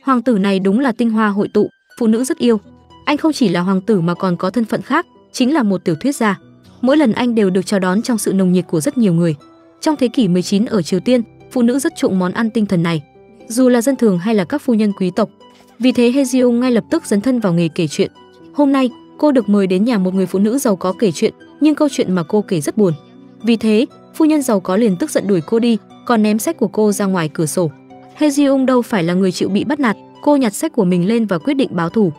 Hoàng tử này đúng là tinh hoa hội tụ, phụ nữ rất yêu. Anh không chỉ là hoàng tử mà còn có thân phận khác, chính là một tiểu thuyết gia. Mỗi lần anh đều được chào đón trong sự nồng nhiệt của rất nhiều người. Trong thế kỷ 19 ở Triều Tiên, phụ nữ rất chuộng món ăn tinh thần này, dù là dân thường hay là các phu nhân quý tộc. Vì thế He Ji ngay lập tức dấn thân vào nghề kể chuyện. Hôm nay, cô được mời đến nhà một người phụ nữ giàu có kể chuyện, nhưng câu chuyện mà cô kể rất buồn. Vì thế, phu nhân giàu có liền tức giận đuổi cô đi, còn ném sách của cô ra ngoài cửa sổ. He Ji đâu phải là người chịu bị bắt nạt, cô nhặt sách của mình lên và quyết định báo thù.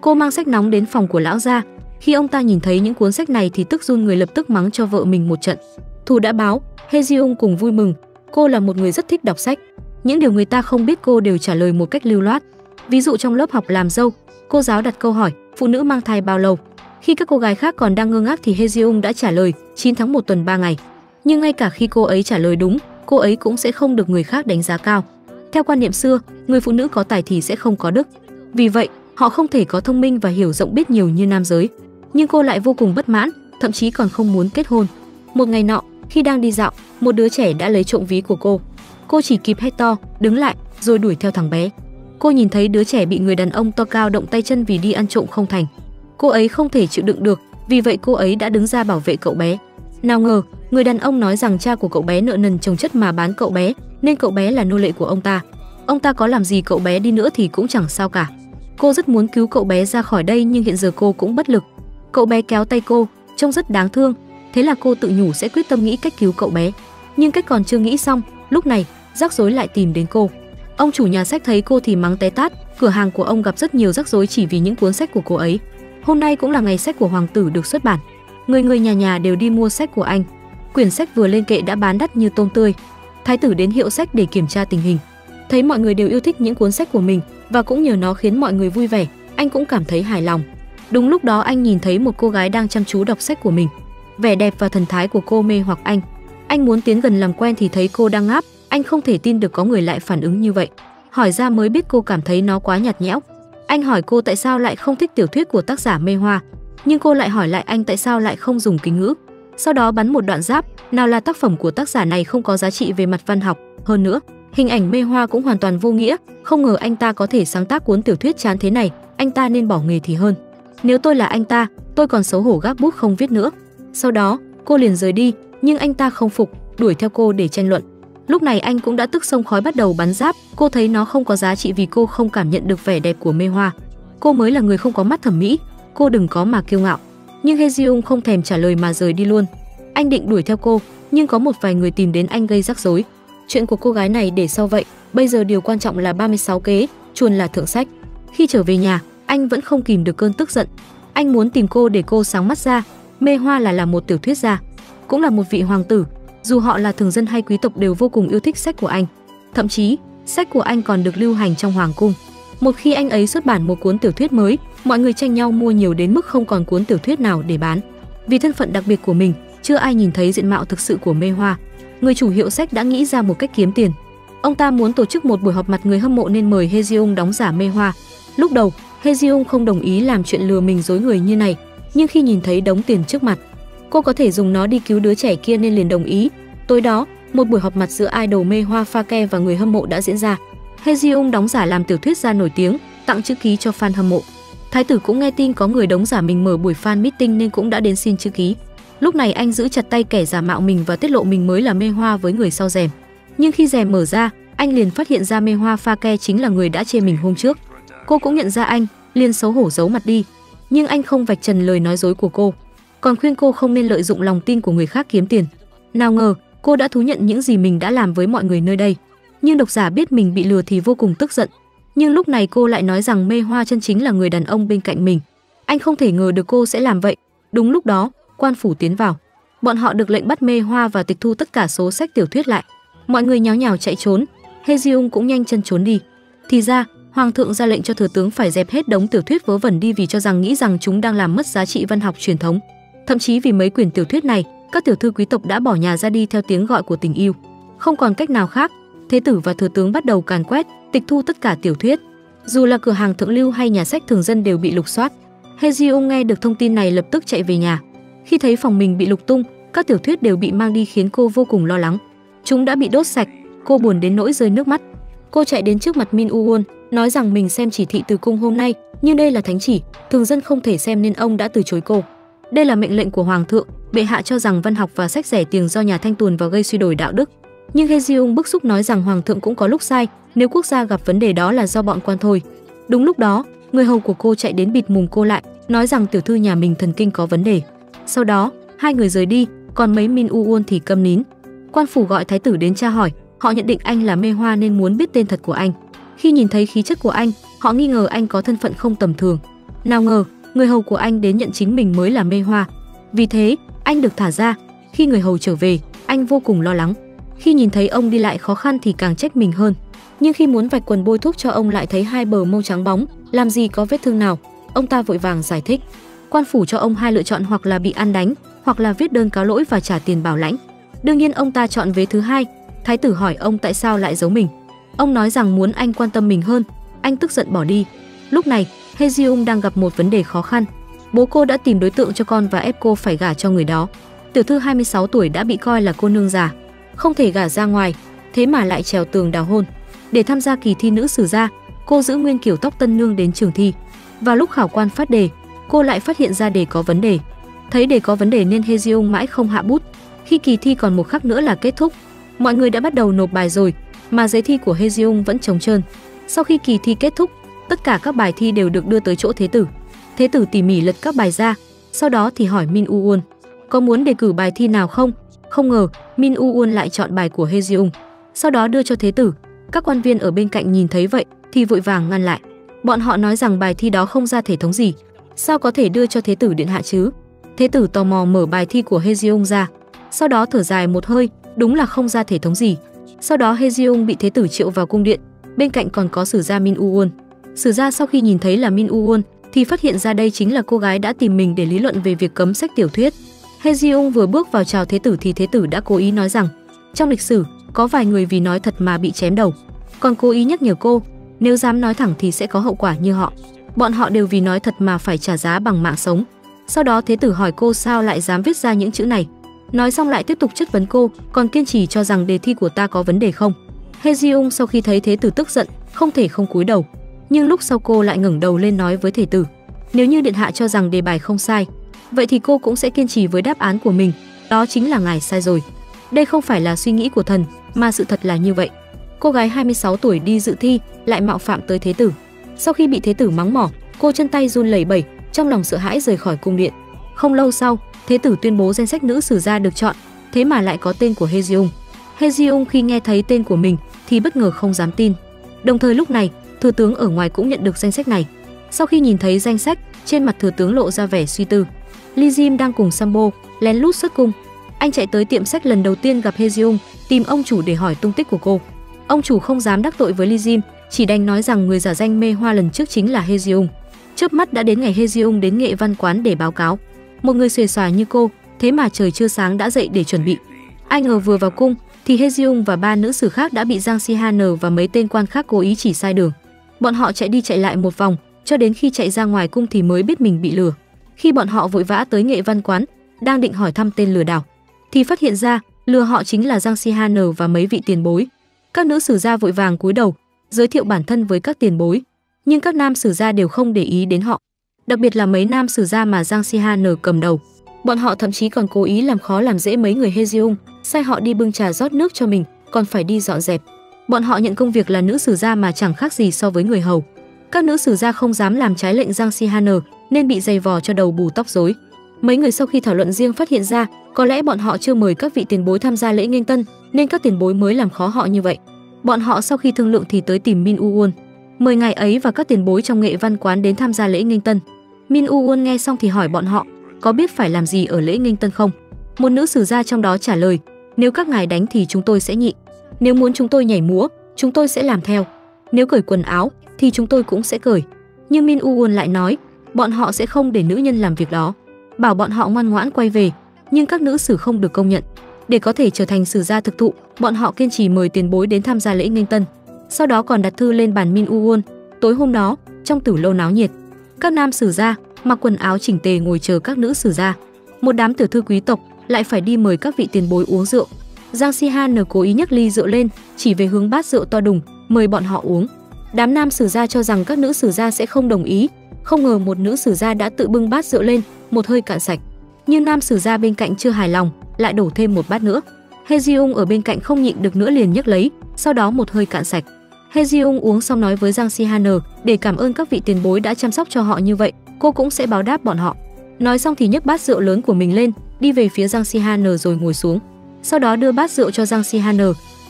Cô mang sách nóng đến phòng của lão gia. Khi ông ta nhìn thấy những cuốn sách này thì tức run người lập tức mắng cho vợ mình một trận. Thù đã báo, He Ji cùng vui mừng. Cô là một người rất thích đọc sách. Những điều người ta không biết cô đều trả lời một cách lưu loát. Ví dụ trong lớp học làm dâu, cô giáo đặt câu hỏi, phụ nữ mang thai bao lâu? Khi các cô gái khác còn đang ngơ ngác thì He Ji đã trả lời, 9 tháng 1 tuần 3 ngày. Nhưng ngay cả khi cô ấy trả lời đúng, cô ấy cũng sẽ không được người khác đánh giá cao. Theo quan niệm xưa, người phụ nữ có tài thì sẽ không có đức. Vì vậy, họ không thể có thông minh và hiểu rộng biết nhiều như nam giới. Nhưng cô lại vô cùng bất mãn, thậm chí còn không muốn kết hôn. Một ngày nọ, khi đang đi dạo, một đứa trẻ đã lấy trộm ví của cô. Cô chỉ kịp hét to, đứng lại, rồi đuổi theo thằng bé. Cô nhìn thấy đứa trẻ bị người đàn ông to cao động tay chân vì đi ăn trộm không thành. Cô ấy không thể chịu đựng được, vì vậy cô ấy đã đứng ra bảo vệ cậu bé. Nào ngờ, người đàn ông nói rằng cha của cậu bé nợ nần chồng chất mà bán cậu bé, nên cậu bé là nô lệ của ông ta. Ông ta có làm gì cậu bé đi nữa thì cũng chẳng sao cả. Cô rất muốn cứu cậu bé ra khỏi đây nhưng hiện giờ cô cũng bất lực. Cậu bé kéo tay cô, trông rất đáng thương, thế là cô tự nhủ sẽ quyết tâm nghĩ cách cứu cậu bé. Nhưng cách còn chưa nghĩ xong, lúc này, rắc rối lại tìm đến cô. Ông chủ nhà sách thấy cô thì mắng té tát, cửa hàng của ông gặp rất nhiều rắc rối chỉ vì những cuốn sách của cô ấy. Hôm nay cũng là ngày sách của hoàng tử được xuất bản. Người người nhà nhà đều đi mua sách của anh. Quyển sách vừa lên kệ đã bán đắt như tôm tươi. Thái tử đến hiệu sách để kiểm tra tình hình. Thấy mọi người đều yêu thích những cuốn sách của mình và cũng nhờ nó khiến mọi người vui vẻ, anh cũng cảm thấy hài lòng. Đúng lúc đó anh nhìn thấy một cô gái đang chăm chú đọc sách của mình. Vẻ đẹp và thần thái của cô mê hoặc anh. Anh muốn tiến gần làm quen thì thấy cô đang ngáp, anh không thể tin được có người lại phản ứng như vậy. Hỏi ra mới biết cô cảm thấy nó quá nhạt nhẽo. Anh hỏi cô tại sao lại không thích tiểu thuyết của tác giả Mê Hoa, nhưng cô lại hỏi lại anh tại sao lại không dùng kính ngữ. Sau đó bắn một đoạn giáp, nào là tác phẩm của tác giả này không có giá trị về mặt văn học, hơn nữa, hình ảnh Mê Hoa cũng hoàn toàn vô nghĩa, không ngờ anh ta có thể sáng tác cuốn tiểu thuyết chán thế này, anh ta nên bỏ nghề thì hơn. Nếu tôi là anh ta, tôi còn xấu hổ gác bút không viết nữa. Sau đó, cô liền rời đi, nhưng anh ta không phục, đuổi theo cô để tranh luận. Lúc này anh cũng đã tức sông khói bắt đầu bắn giáp, cô thấy nó không có giá trị vì cô không cảm nhận được vẻ đẹp của mê hoa. Cô mới là người không có mắt thẩm mỹ, cô đừng có mà kiêu ngạo. Nhưng Hezium không thèm trả lời mà rời đi luôn. Anh định đuổi theo cô, nhưng có một vài người tìm đến anh gây rắc rối. Chuyện của cô gái này để sau vậy, bây giờ điều quan trọng là 36 kế, chuồn là thượng sách. Khi trở về nhà, anh vẫn không kìm được cơn tức giận. Anh muốn tìm cô để cô sáng mắt ra. Mê Hoa là là một tiểu thuyết gia, cũng là một vị hoàng tử, dù họ là thường dân hay quý tộc đều vô cùng yêu thích sách của anh. Thậm chí, sách của anh còn được lưu hành trong hoàng cung. Một khi anh ấy xuất bản một cuốn tiểu thuyết mới, mọi người tranh nhau mua nhiều đến mức không còn cuốn tiểu thuyết nào để bán. Vì thân phận đặc biệt của mình, chưa ai nhìn thấy diện mạo thực sự của Mê Hoa. Người chủ hiệu sách đã nghĩ ra một cách kiếm tiền. Ông ta muốn tổ chức một buổi họp mặt người hâm mộ nên mời Hejiung đóng giả Mê Hoa. Lúc đầu, Hejiung không đồng ý làm chuyện lừa mình dối người như này, nhưng khi nhìn thấy đống tiền trước mặt, cô có thể dùng nó đi cứu đứa trẻ kia nên liền đồng ý. Tối đó, một buổi họp mặt giữa idol mê hoa pha ke và người hâm mộ đã diễn ra. Hezium đóng giả làm tiểu thuyết gia nổi tiếng, tặng chữ ký cho fan hâm mộ. Thái tử cũng nghe tin có người đóng giả mình mở buổi fan meeting nên cũng đã đến xin chữ ký. Lúc này anh giữ chặt tay kẻ giả mạo mình và tiết lộ mình mới là mê hoa với người sau rèm. Nhưng khi rèm mở ra, anh liền phát hiện ra mê hoa pha ke chính là người đã chê mình hôm trước. Cô cũng nhận ra anh, liền xấu hổ giấu mặt đi. Nhưng anh không vạch trần lời nói dối của cô, còn khuyên cô không nên lợi dụng lòng tin của người khác kiếm tiền. Nào ngờ, cô đã thú nhận những gì mình đã làm với mọi người nơi đây. Nhưng độc giả biết mình bị lừa thì vô cùng tức giận. Nhưng lúc này cô lại nói rằng Mê Hoa chân chính là người đàn ông bên cạnh mình. Anh không thể ngờ được cô sẽ làm vậy. Đúng lúc đó, quan phủ tiến vào. Bọn họ được lệnh bắt Mê Hoa và tịch thu tất cả số sách tiểu thuyết lại. Mọi người nháo nhào chạy trốn, hezium cũng nhanh chân trốn đi. Thì ra, hoàng thượng ra lệnh cho thừa tướng phải dẹp hết đống tiểu thuyết vớ vẩn đi vì cho rằng nghĩ rằng chúng đang làm mất giá trị văn học truyền thống. Thậm chí vì mấy quyển tiểu thuyết này, các tiểu thư quý tộc đã bỏ nhà ra đi theo tiếng gọi của tình yêu. Không còn cách nào khác, thế tử và thừa tướng bắt đầu càn quét, tịch thu tất cả tiểu thuyết. Dù là cửa hàng thượng lưu hay nhà sách thường dân đều bị lục soát. Hezio nghe được thông tin này lập tức chạy về nhà. Khi thấy phòng mình bị lục tung, các tiểu thuyết đều bị mang đi khiến cô vô cùng lo lắng. Chúng đã bị đốt sạch, cô buồn đến nỗi rơi nước mắt. Cô chạy đến trước mặt Min Uwon, nói rằng mình xem chỉ thị từ cung hôm nay, nhưng đây là thánh chỉ, thường dân không thể xem nên ông đã từ chối cô. Đây là mệnh lệnh của hoàng thượng, bệ hạ cho rằng văn học và sách rẻ tiền do nhà Thanh tuồn và gây suy đổi đạo đức. Nhưng Hejiung bức xúc nói rằng hoàng thượng cũng có lúc sai, nếu quốc gia gặp vấn đề đó là do bọn quan thôi. Đúng lúc đó, người hầu của cô chạy đến bịt mùng cô lại, nói rằng tiểu thư nhà mình thần kinh có vấn đề. Sau đó, hai người rời đi, còn mấy Min U Uôn thì câm nín. Quan phủ gọi thái tử đến tra hỏi, họ nhận định anh là mê hoa nên muốn biết tên thật của anh. Khi nhìn thấy khí chất của anh, họ nghi ngờ anh có thân phận không tầm thường. Nào ngờ, người hầu của anh đến nhận chính mình mới là mê hoa. Vì thế, anh được thả ra. Khi người hầu trở về, anh vô cùng lo lắng. Khi nhìn thấy ông đi lại khó khăn thì càng trách mình hơn. Nhưng khi muốn vạch quần bôi thuốc cho ông lại thấy hai bờ mông trắng bóng, làm gì có vết thương nào. Ông ta vội vàng giải thích. Quan phủ cho ông hai lựa chọn hoặc là bị ăn đánh, hoặc là viết đơn cáo lỗi và trả tiền bảo lãnh. Đương nhiên ông ta chọn vế thứ hai. Thái tử hỏi ông tại sao lại giấu mình. Ông nói rằng muốn anh quan tâm mình hơn. Anh tức giận bỏ đi. Lúc này, Hezium đang gặp một vấn đề khó khăn. Bố cô đã tìm đối tượng cho con và ép cô phải gả cho người đó. Tiểu thư 26 tuổi đã bị coi là cô nương già, không thể gả ra ngoài, thế mà lại trèo tường đào hôn. Để tham gia kỳ thi nữ sử gia, cô giữ nguyên kiểu tóc tân nương đến trường thi. và lúc khảo quan phát đề, cô lại phát hiện ra đề có vấn đề. Thấy đề có vấn đề nên Hejiung mãi không hạ bút. Khi kỳ thi còn một khắc nữa là kết thúc, mọi người đã bắt đầu nộp bài rồi, mà giấy thi của Hejiung vẫn trống trơn. Sau khi kỳ thi kết thúc, tất cả các bài thi đều được đưa tới chỗ thế tử. Thế tử tỉ mỉ lật các bài ra, sau đó thì hỏi Min Uwon có muốn đề cử bài thi nào không? Không ngờ, Min U Uôn lại chọn bài của Hejiung, sau đó đưa cho thế tử. Các quan viên ở bên cạnh nhìn thấy vậy thì vội vàng ngăn lại. Bọn họ nói rằng bài thi đó không ra thể thống gì, sao có thể đưa cho thế tử điện hạ chứ? Thế tử tò mò mở bài thi của Hejiung ra, sau đó thở dài một hơi, đúng là không ra thể thống gì. Sau đó Hejiung bị thế tử triệu vào cung điện, bên cạnh còn có sử gia Min U Uôn. Sử gia sau khi nhìn thấy là Min U Uôn thì phát hiện ra đây chính là cô gái đã tìm mình để lý luận về việc cấm sách tiểu thuyết. Hejiung vừa bước vào chào thế tử thì thế tử đã cố ý nói rằng trong lịch sử có vài người vì nói thật mà bị chém đầu, còn cố ý nhắc nhở cô nếu dám nói thẳng thì sẽ có hậu quả như họ. Bọn họ đều vì nói thật mà phải trả giá bằng mạng sống. Sau đó thế tử hỏi cô sao lại dám viết ra những chữ này. Nói xong lại tiếp tục chất vấn cô, còn kiên trì cho rằng đề thi của ta có vấn đề không. Hejiung sau khi thấy thế tử tức giận, không thể không cúi đầu. Nhưng lúc sau cô lại ngẩng đầu lên nói với thể tử, nếu như điện hạ cho rằng đề bài không sai, vậy thì cô cũng sẽ kiên trì với đáp án của mình, đó chính là ngài sai rồi. Đây không phải là suy nghĩ của thần, mà sự thật là như vậy. Cô gái 26 tuổi đi dự thi lại mạo phạm tới thế tử. Sau khi bị thế tử mắng mỏ, cô chân tay run lẩy bẩy, trong lòng sợ hãi rời khỏi cung điện. Không lâu sau, thế tử tuyên bố danh sách nữ sử gia được chọn, thế mà lại có tên của Hejiung. Hejiung khi nghe thấy tên của mình thì bất ngờ không dám tin. Đồng thời lúc này, thừa tướng ở ngoài cũng nhận được danh sách này. Sau khi nhìn thấy danh sách, trên mặt thừa tướng lộ ra vẻ suy tư. Lee Jim đang cùng Sambo lén lút xuất cung. Anh chạy tới tiệm sách lần đầu tiên gặp Hejiung, tìm ông chủ để hỏi tung tích của cô. Ông chủ không dám đắc tội với Lee Jim, chỉ đành nói rằng người giả danh mê hoa lần trước chính là Hejiung. Chớp mắt đã đến ngày Hejiung đến nghệ văn quán để báo cáo. Một người xuề xòa như cô, thế mà trời chưa sáng đã dậy để chuẩn bị. Ai ngờ vừa vào cung thì Hejiung và ba nữ sử khác đã bị Giang Sihan và mấy tên quan khác cố ý chỉ sai đường. Bọn họ chạy đi chạy lại một vòng, cho đến khi chạy ra ngoài cung thì mới biết mình bị lừa. Khi bọn họ vội vã tới nghệ văn quán, đang định hỏi thăm tên lừa đảo, thì phát hiện ra lừa họ chính là Giang Sihan và mấy vị tiền bối. Các nữ sử gia vội vàng cúi đầu, giới thiệu bản thân với các tiền bối, nhưng các nam sử gia đều không để ý đến họ. Đặc biệt là mấy nam sử gia mà Giang Sihan cầm đầu. Bọn họ thậm chí còn cố ý làm khó làm dễ mấy người Hejiung, sai họ đi bưng trà rót nước cho mình, còn phải đi dọn dẹp. Bọn họ nhận công việc là nữ sử gia mà chẳng khác gì so với người hầu. Các nữ sử gia không dám làm trái lệnh Giang Sihaner nên bị dày vò cho đầu bù tóc rối. Mấy người sau khi thảo luận riêng phát hiện ra, có lẽ bọn họ chưa mời các vị tiền bối tham gia lễ nghênh tân, nên các tiền bối mới làm khó họ như vậy. Bọn họ sau khi thương lượng thì tới tìm Min U Won, mời ngài ấy và các tiền bối trong nghệ văn quán đến tham gia lễ nghênh tân. Min U Won nghe xong thì hỏi bọn họ, có biết phải làm gì ở lễ nghênh tân không? Một nữ sử gia trong đó trả lời, nếu các ngài đánh thì chúng tôi sẽ nhịn. Nếu muốn chúng tôi nhảy múa, chúng tôi sẽ làm theo. Nếu cởi quần áo thì chúng tôi cũng sẽ cởi. Nhưng Min U Won lại nói, bọn họ sẽ không để nữ nhân làm việc đó, bảo bọn họ ngoan ngoãn quay về, nhưng các nữ sử không được công nhận. Để có thể trở thành sử gia thực thụ, bọn họ kiên trì mời tiền bối đến tham gia lễ nghênh tân. Sau đó còn đặt thư lên bàn Min U Tối hôm đó, trong tử lâu náo nhiệt, các nam sử gia mặc quần áo chỉnh tề ngồi chờ các nữ sử gia. Một đám tiểu thư quý tộc lại phải đi mời các vị tiền bối uống rượu. Giang Si Han cố ý nhấc ly rượu lên, chỉ về hướng bát rượu to đùng, mời bọn họ uống. Đám nam sử gia cho rằng các nữ sử gia sẽ không đồng ý, không ngờ một nữ sử gia đã tự bưng bát rượu lên, một hơi cạn sạch. Nhưng nam sử gia bên cạnh chưa hài lòng, lại đổ thêm một bát nữa. Hejiung ở bên cạnh không nhịn được nữa liền nhấc lấy, sau đó một hơi cạn sạch. Hejiung uống xong nói với Giang Sihan để cảm ơn các vị tiền bối đã chăm sóc cho họ như vậy, cô cũng sẽ báo đáp bọn họ. Nói xong thì nhấc bát rượu lớn của mình lên, đi về phía Giang Sihan rồi ngồi xuống. Sau đó đưa bát rượu cho Giang Sihan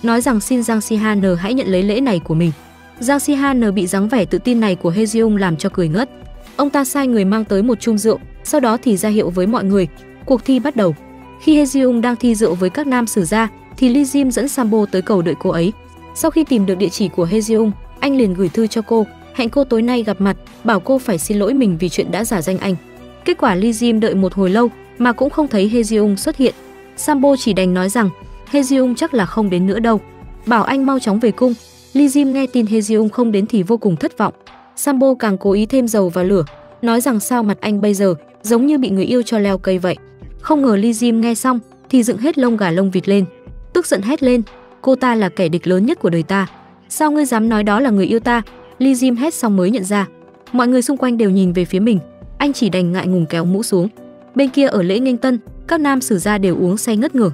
nói rằng xin Giang Sihan hãy nhận lấy lễ này của mình. Giang Sihaner bị dáng vẻ tự tin này của Hejiung làm cho cười ngất. Ông ta sai người mang tới một chung rượu, sau đó thì ra hiệu với mọi người, cuộc thi bắt đầu. Khi Hejiung đang thi rượu với các nam sử gia, thì Lee Jim dẫn Sambo tới cầu đợi cô ấy. Sau khi tìm được địa chỉ của Hejiung, anh liền gửi thư cho cô, hẹn cô tối nay gặp mặt, bảo cô phải xin lỗi mình vì chuyện đã giả danh anh. Kết quả Lee Jim đợi một hồi lâu mà cũng không thấy Hejiung xuất hiện. Sambo chỉ đành nói rằng Hejiung chắc là không đến nữa đâu, bảo anh mau chóng về cung. Lee Jim nghe tin Hejiung không đến thì vô cùng thất vọng. Sambo càng cố ý thêm dầu vào lửa, nói rằng sao mặt anh bây giờ giống như bị người yêu cho leo cây vậy. Không ngờ Lee Jim nghe xong thì dựng hết lông gà lông vịt lên, tức giận hét lên, cô ta là kẻ địch lớn nhất của đời ta. Sao ngươi dám nói đó là người yêu ta? Lee Jim hét xong mới nhận ra. Mọi người xung quanh đều nhìn về phía mình, anh chỉ đành ngại ngùng kéo mũ xuống. Bên kia ở lễ nghênh tân, các nam sử gia đều uống say ngất ngửa.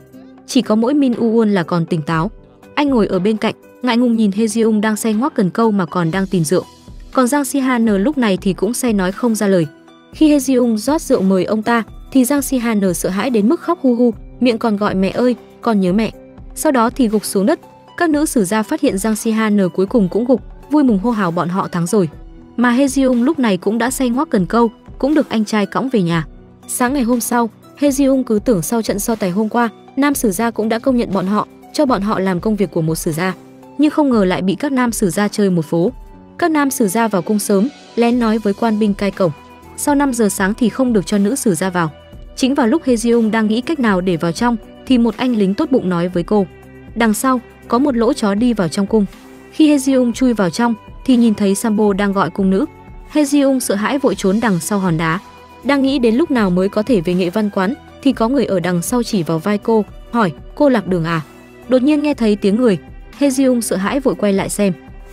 Chỉ có mỗi Min Uwon là còn tỉnh táo. Anh ngồi ở bên cạnh, ngại ngùng nhìn Hejiung đang say ngoác cần câu mà còn đang tìm rượu. Còn Giang Sihan lúc này thì cũng say nói không ra lời. Khi Hejiung rót rượu mời ông ta, thì Giang Sihan sợ hãi đến mức khóc hu hu, miệng còn gọi mẹ ơi, con nhớ mẹ. Sau đó thì gục xuống đất. Các nữ sử gia phát hiện Giang Sihan cuối cùng cũng gục, vui mừng hô hào bọn họ thắng rồi. Mà Hejiung lúc này cũng đã say ngoác cần câu, cũng được anh trai cõng về nhà. Sáng ngày hôm sau, Hejiung cứ tưởng sau trận so tài hôm qua, nam sử gia cũng đã công nhận bọn họ, cho bọn họ làm công việc của một sử gia. Nhưng không ngờ lại bị các nam sử gia chơi một phố. Các nam sử gia vào cung sớm, lén nói với quan binh cai cổng. Sau 5 giờ sáng thì không được cho nữ sử gia vào. Chính vào lúc Hezium đang nghĩ cách nào để vào trong, thì một anh lính tốt bụng nói với cô. Đằng sau, có một lỗ chó đi vào trong cung. Khi Hezium chui vào trong, thì nhìn thấy Sambo đang gọi cung nữ. Hezium sợ hãi vội trốn đằng sau hòn đá. Đang nghĩ đến lúc nào mới có thể về nghệ văn quán, thì có người ở đằng sau chỉ vào vai cô, hỏi, cô lạc đường à? Đột nhiên nghe thấy tiếng người, Hezium sợ hãi vội quay lại xem.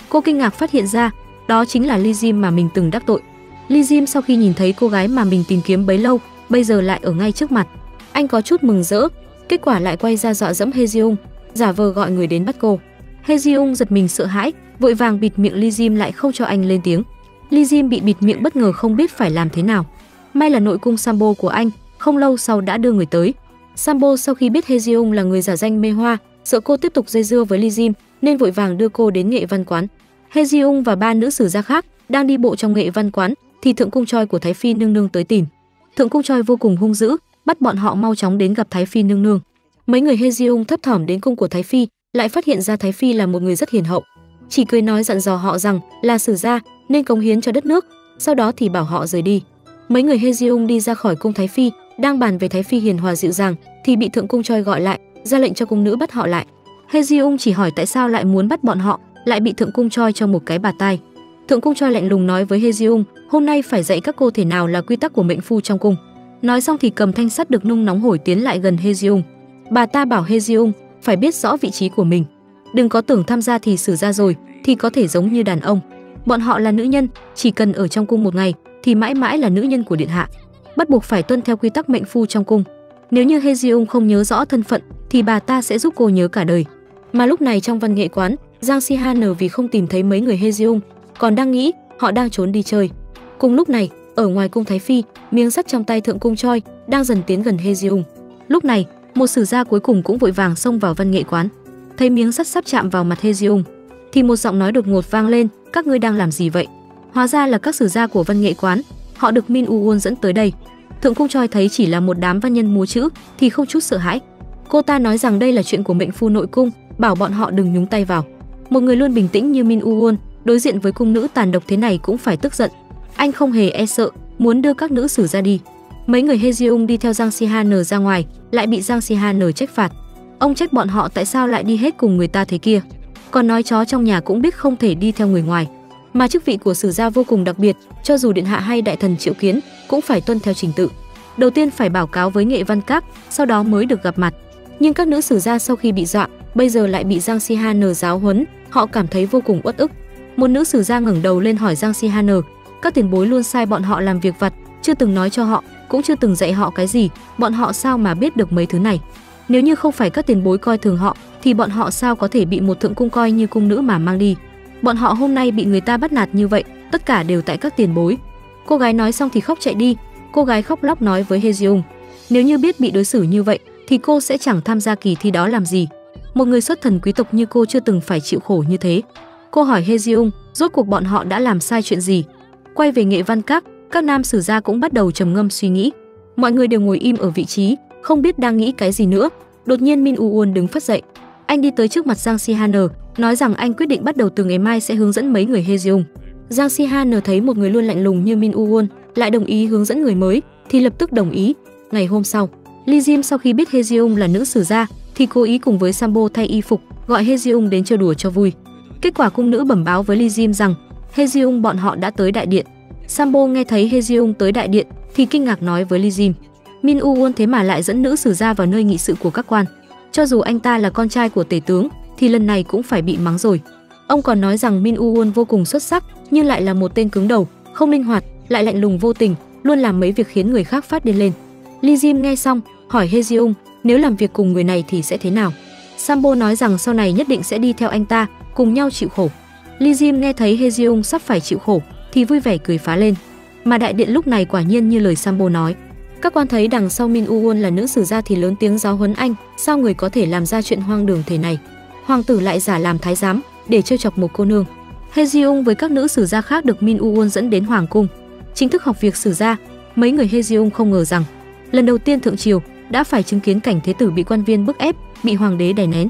Cô kinh ngạc phát hiện ra, đó chính là Lee Jim mà mình từng đắc tội. Lee Jim sau khi nhìn thấy cô gái mà mình tìm kiếm bấy lâu, bây giờ lại ở ngay trước mặt. Anh có chút mừng rỡ, kết quả lại quay ra dọa dẫm Hezium, giả vờ gọi người đến bắt cô. Hezium giật mình sợ hãi, vội vàng bịt miệng Lee Jim lại không cho anh lên tiếng. Lee Jim bị bịt miệng bất ngờ không biết phải làm thế nào. May là nội cung Sambo của anh, không lâu sau đã đưa người tới. Sambo sau khi biết Hezium là người giả danh mê hoa, sợ cô tiếp tục dây dưa với Lee Jim, nên vội vàng đưa cô đến nghệ văn quán. Hejiung và ba nữ sử gia khác đang đi bộ trong nghệ văn quán, thì thượng cung choi của Thái phi nương nương tới tìm. Thượng cung choi vô cùng hung dữ, bắt bọn họ mau chóng đến gặp Thái phi nương nương. Mấy người Hejiung thấp thỏm đến cung của Thái phi, lại phát hiện ra Thái phi là một người rất hiền hậu, chỉ cười nói dặn dò họ rằng là sử gia nên cống hiến cho đất nước, sau đó thì bảo họ rời đi. Mấy người Hejiung đi ra khỏi cung Thái phi, đang bàn về Thái phi hiền hòa dịu dàng thì bị thượng cung choi gọi lại, ra lệnh cho cung nữ bắt họ lại. Hejiung chỉ hỏi tại sao lại muốn bắt bọn họ, lại bị thượng cung choi cho một cái bà tai. Thượng cung choi lạnh lùng nói với Hejiung, hôm nay phải dạy các cô thể nào là quy tắc của mệnh phu trong cung. Nói xong thì cầm thanh sắt được nung nóng hổi tiến lại gần Hejiung. Bà ta bảo Hejiung phải biết rõ vị trí của mình, đừng có tưởng tham gia thì xử ra rồi thì có thể giống như đàn ông. Bọn họ là nữ nhân, chỉ cần ở trong cung một ngày thì mãi mãi là nữ nhân của điện hạ, bắt buộc phải tuân theo quy tắc mệnh phu trong cung. Nếu như Hejiung không nhớ rõ thân phận thì bà ta sẽ giúp cô nhớ cả đời. Mà lúc này trong văn nghệ quán, Giang Sihan vì không tìm thấy mấy người Hejiung, còn đang nghĩ họ đang trốn đi chơi. Cùng lúc này, ở ngoài cung Thái Phi, miếng sắt trong tay thượng cung Choi đang dần tiến gần Hejiung. Lúc này, một sử gia cuối cùng cũng vội vàng xông vào văn nghệ quán. Thấy miếng sắt sắp chạm vào mặt Hejiung, thì một giọng nói đột ngột vang lên, các ngươi đang làm gì vậy? Hóa ra là các sử gia của văn nghệ quán, họ được Min Uwon dẫn tới đây. Thượng cung Choi thấy chỉ là một đám văn nhân múa chữ thì không chút sợ hãi. Cô ta nói rằng đây là chuyện của mệnh phu nội cung, bảo bọn họ đừng nhúng tay vào. Một người luôn bình tĩnh như Min Uwon, đối diện với cung nữ tàn độc thế này cũng phải tức giận. Anh không hề e sợ, muốn đưa các nữ sử ra đi. Mấy người Hejiung đi theo Giang Sihan ra ngoài, lại bị Giang Sihan trách phạt. Ông trách bọn họ tại sao lại đi hết cùng người ta thế kia. Còn nói chó trong nhà cũng biết không thể đi theo người ngoài. Mà chức vị của sử gia vô cùng đặc biệt, cho dù điện hạ hay đại thần triệu kiến cũng phải tuân theo trình tự. Đầu tiên phải báo cáo với nghệ văn các, sau đó mới được gặp mặt. Nhưng các nữ sử gia sau khi bị dọa, bây giờ lại bị Giang Sihan giáo huấn, họ cảm thấy vô cùng uất ức. Một nữ sử gia ngẩng đầu lên hỏi Giang Si Haner, các tiền bối luôn sai bọn họ làm việc vặt, chưa từng nói cho họ, cũng chưa từng dạy họ cái gì, bọn họ sao mà biết được mấy thứ này? Nếu như không phải các tiền bối coi thường họ, thì bọn họ sao có thể bị một thượng cung coi như cung nữ mà mang đi? Bọn họ hôm nay bị người ta bắt nạt như vậy, tất cả đều tại các tiền bối. Cô gái nói xong thì khóc chạy đi, cô gái khóc lóc nói với Hejiung, nếu như biết bị đối xử như vậy thì cô sẽ chẳng tham gia kỳ thi đó làm gì. Một người xuất thần quý tộc như cô chưa từng phải chịu khổ như thế. Cô hỏi Hejiung, rốt cuộc bọn họ đã làm sai chuyện gì? Quay về nghệ văn các, các nam sử gia cũng bắt đầu trầm ngâm suy nghĩ. Mọi người đều ngồi im ở vị trí, không biết đang nghĩ cái gì nữa. Đột nhiên Min Uwon đứng phát dậy. Anh đi tới trước mặt Giang Si nói rằng anh quyết định bắt đầu từ ngày mai sẽ hướng dẫn mấy người Hezium. Giang Si Haner thấy một người luôn lạnh lùng như Min Uwon lại đồng ý hướng dẫn người mới, thì lập tức đồng ý. Ngày hôm sau, Lee Jim sau khi biết Hezium là nữ sử gia, thì cố ý cùng với Sambo thay y phục, gọi Hezium đến chơi đùa cho vui. Kết quả cung nữ bẩm báo với Lee Jim rằng Hezium bọn họ đã tới đại điện. Sambo nghe thấy Hezium tới đại điện thì kinh ngạc nói với Lee Jim, Min Won thế mà lại dẫn nữ sử gia vào nơi nghị sự của các quan. Cho dù anh ta là con trai của tể tướng thì lần này cũng phải bị mắng rồi. Ông còn nói rằng Min Won vô cùng xuất sắc nhưng lại là một tên cứng đầu, không linh hoạt, lại lạnh lùng vô tình, luôn làm mấy việc khiến người khác phát điên lên. Lee Jim nghe xong, hỏi Hejeung, nếu làm việc cùng người này thì sẽ thế nào? Sambo nói rằng sau này nhất định sẽ đi theo anh ta, cùng nhau chịu khổ. Lee Jim nghe thấy Hejeung sắp phải chịu khổ thì vui vẻ cười phá lên. Mà đại điện lúc này quả nhiên như lời Sambo nói, các quan thấy đằng sau Min Uwon là nữ sử gia thì lớn tiếng giáo huấn anh, sao người có thể làm ra chuyện hoang đường thế này? Hoàng tử lại giả làm thái giám để chơi chọc một cô nương. Hejiung với các nữ sử gia khác được Min Uwon dẫn đến hoàng cung, chính thức học việc sử gia. Mấy người Hejiung không ngờ rằng, lần đầu tiên thượng triều đã phải chứng kiến cảnh thế tử bị quan viên bức ép, bị hoàng đế đè nén.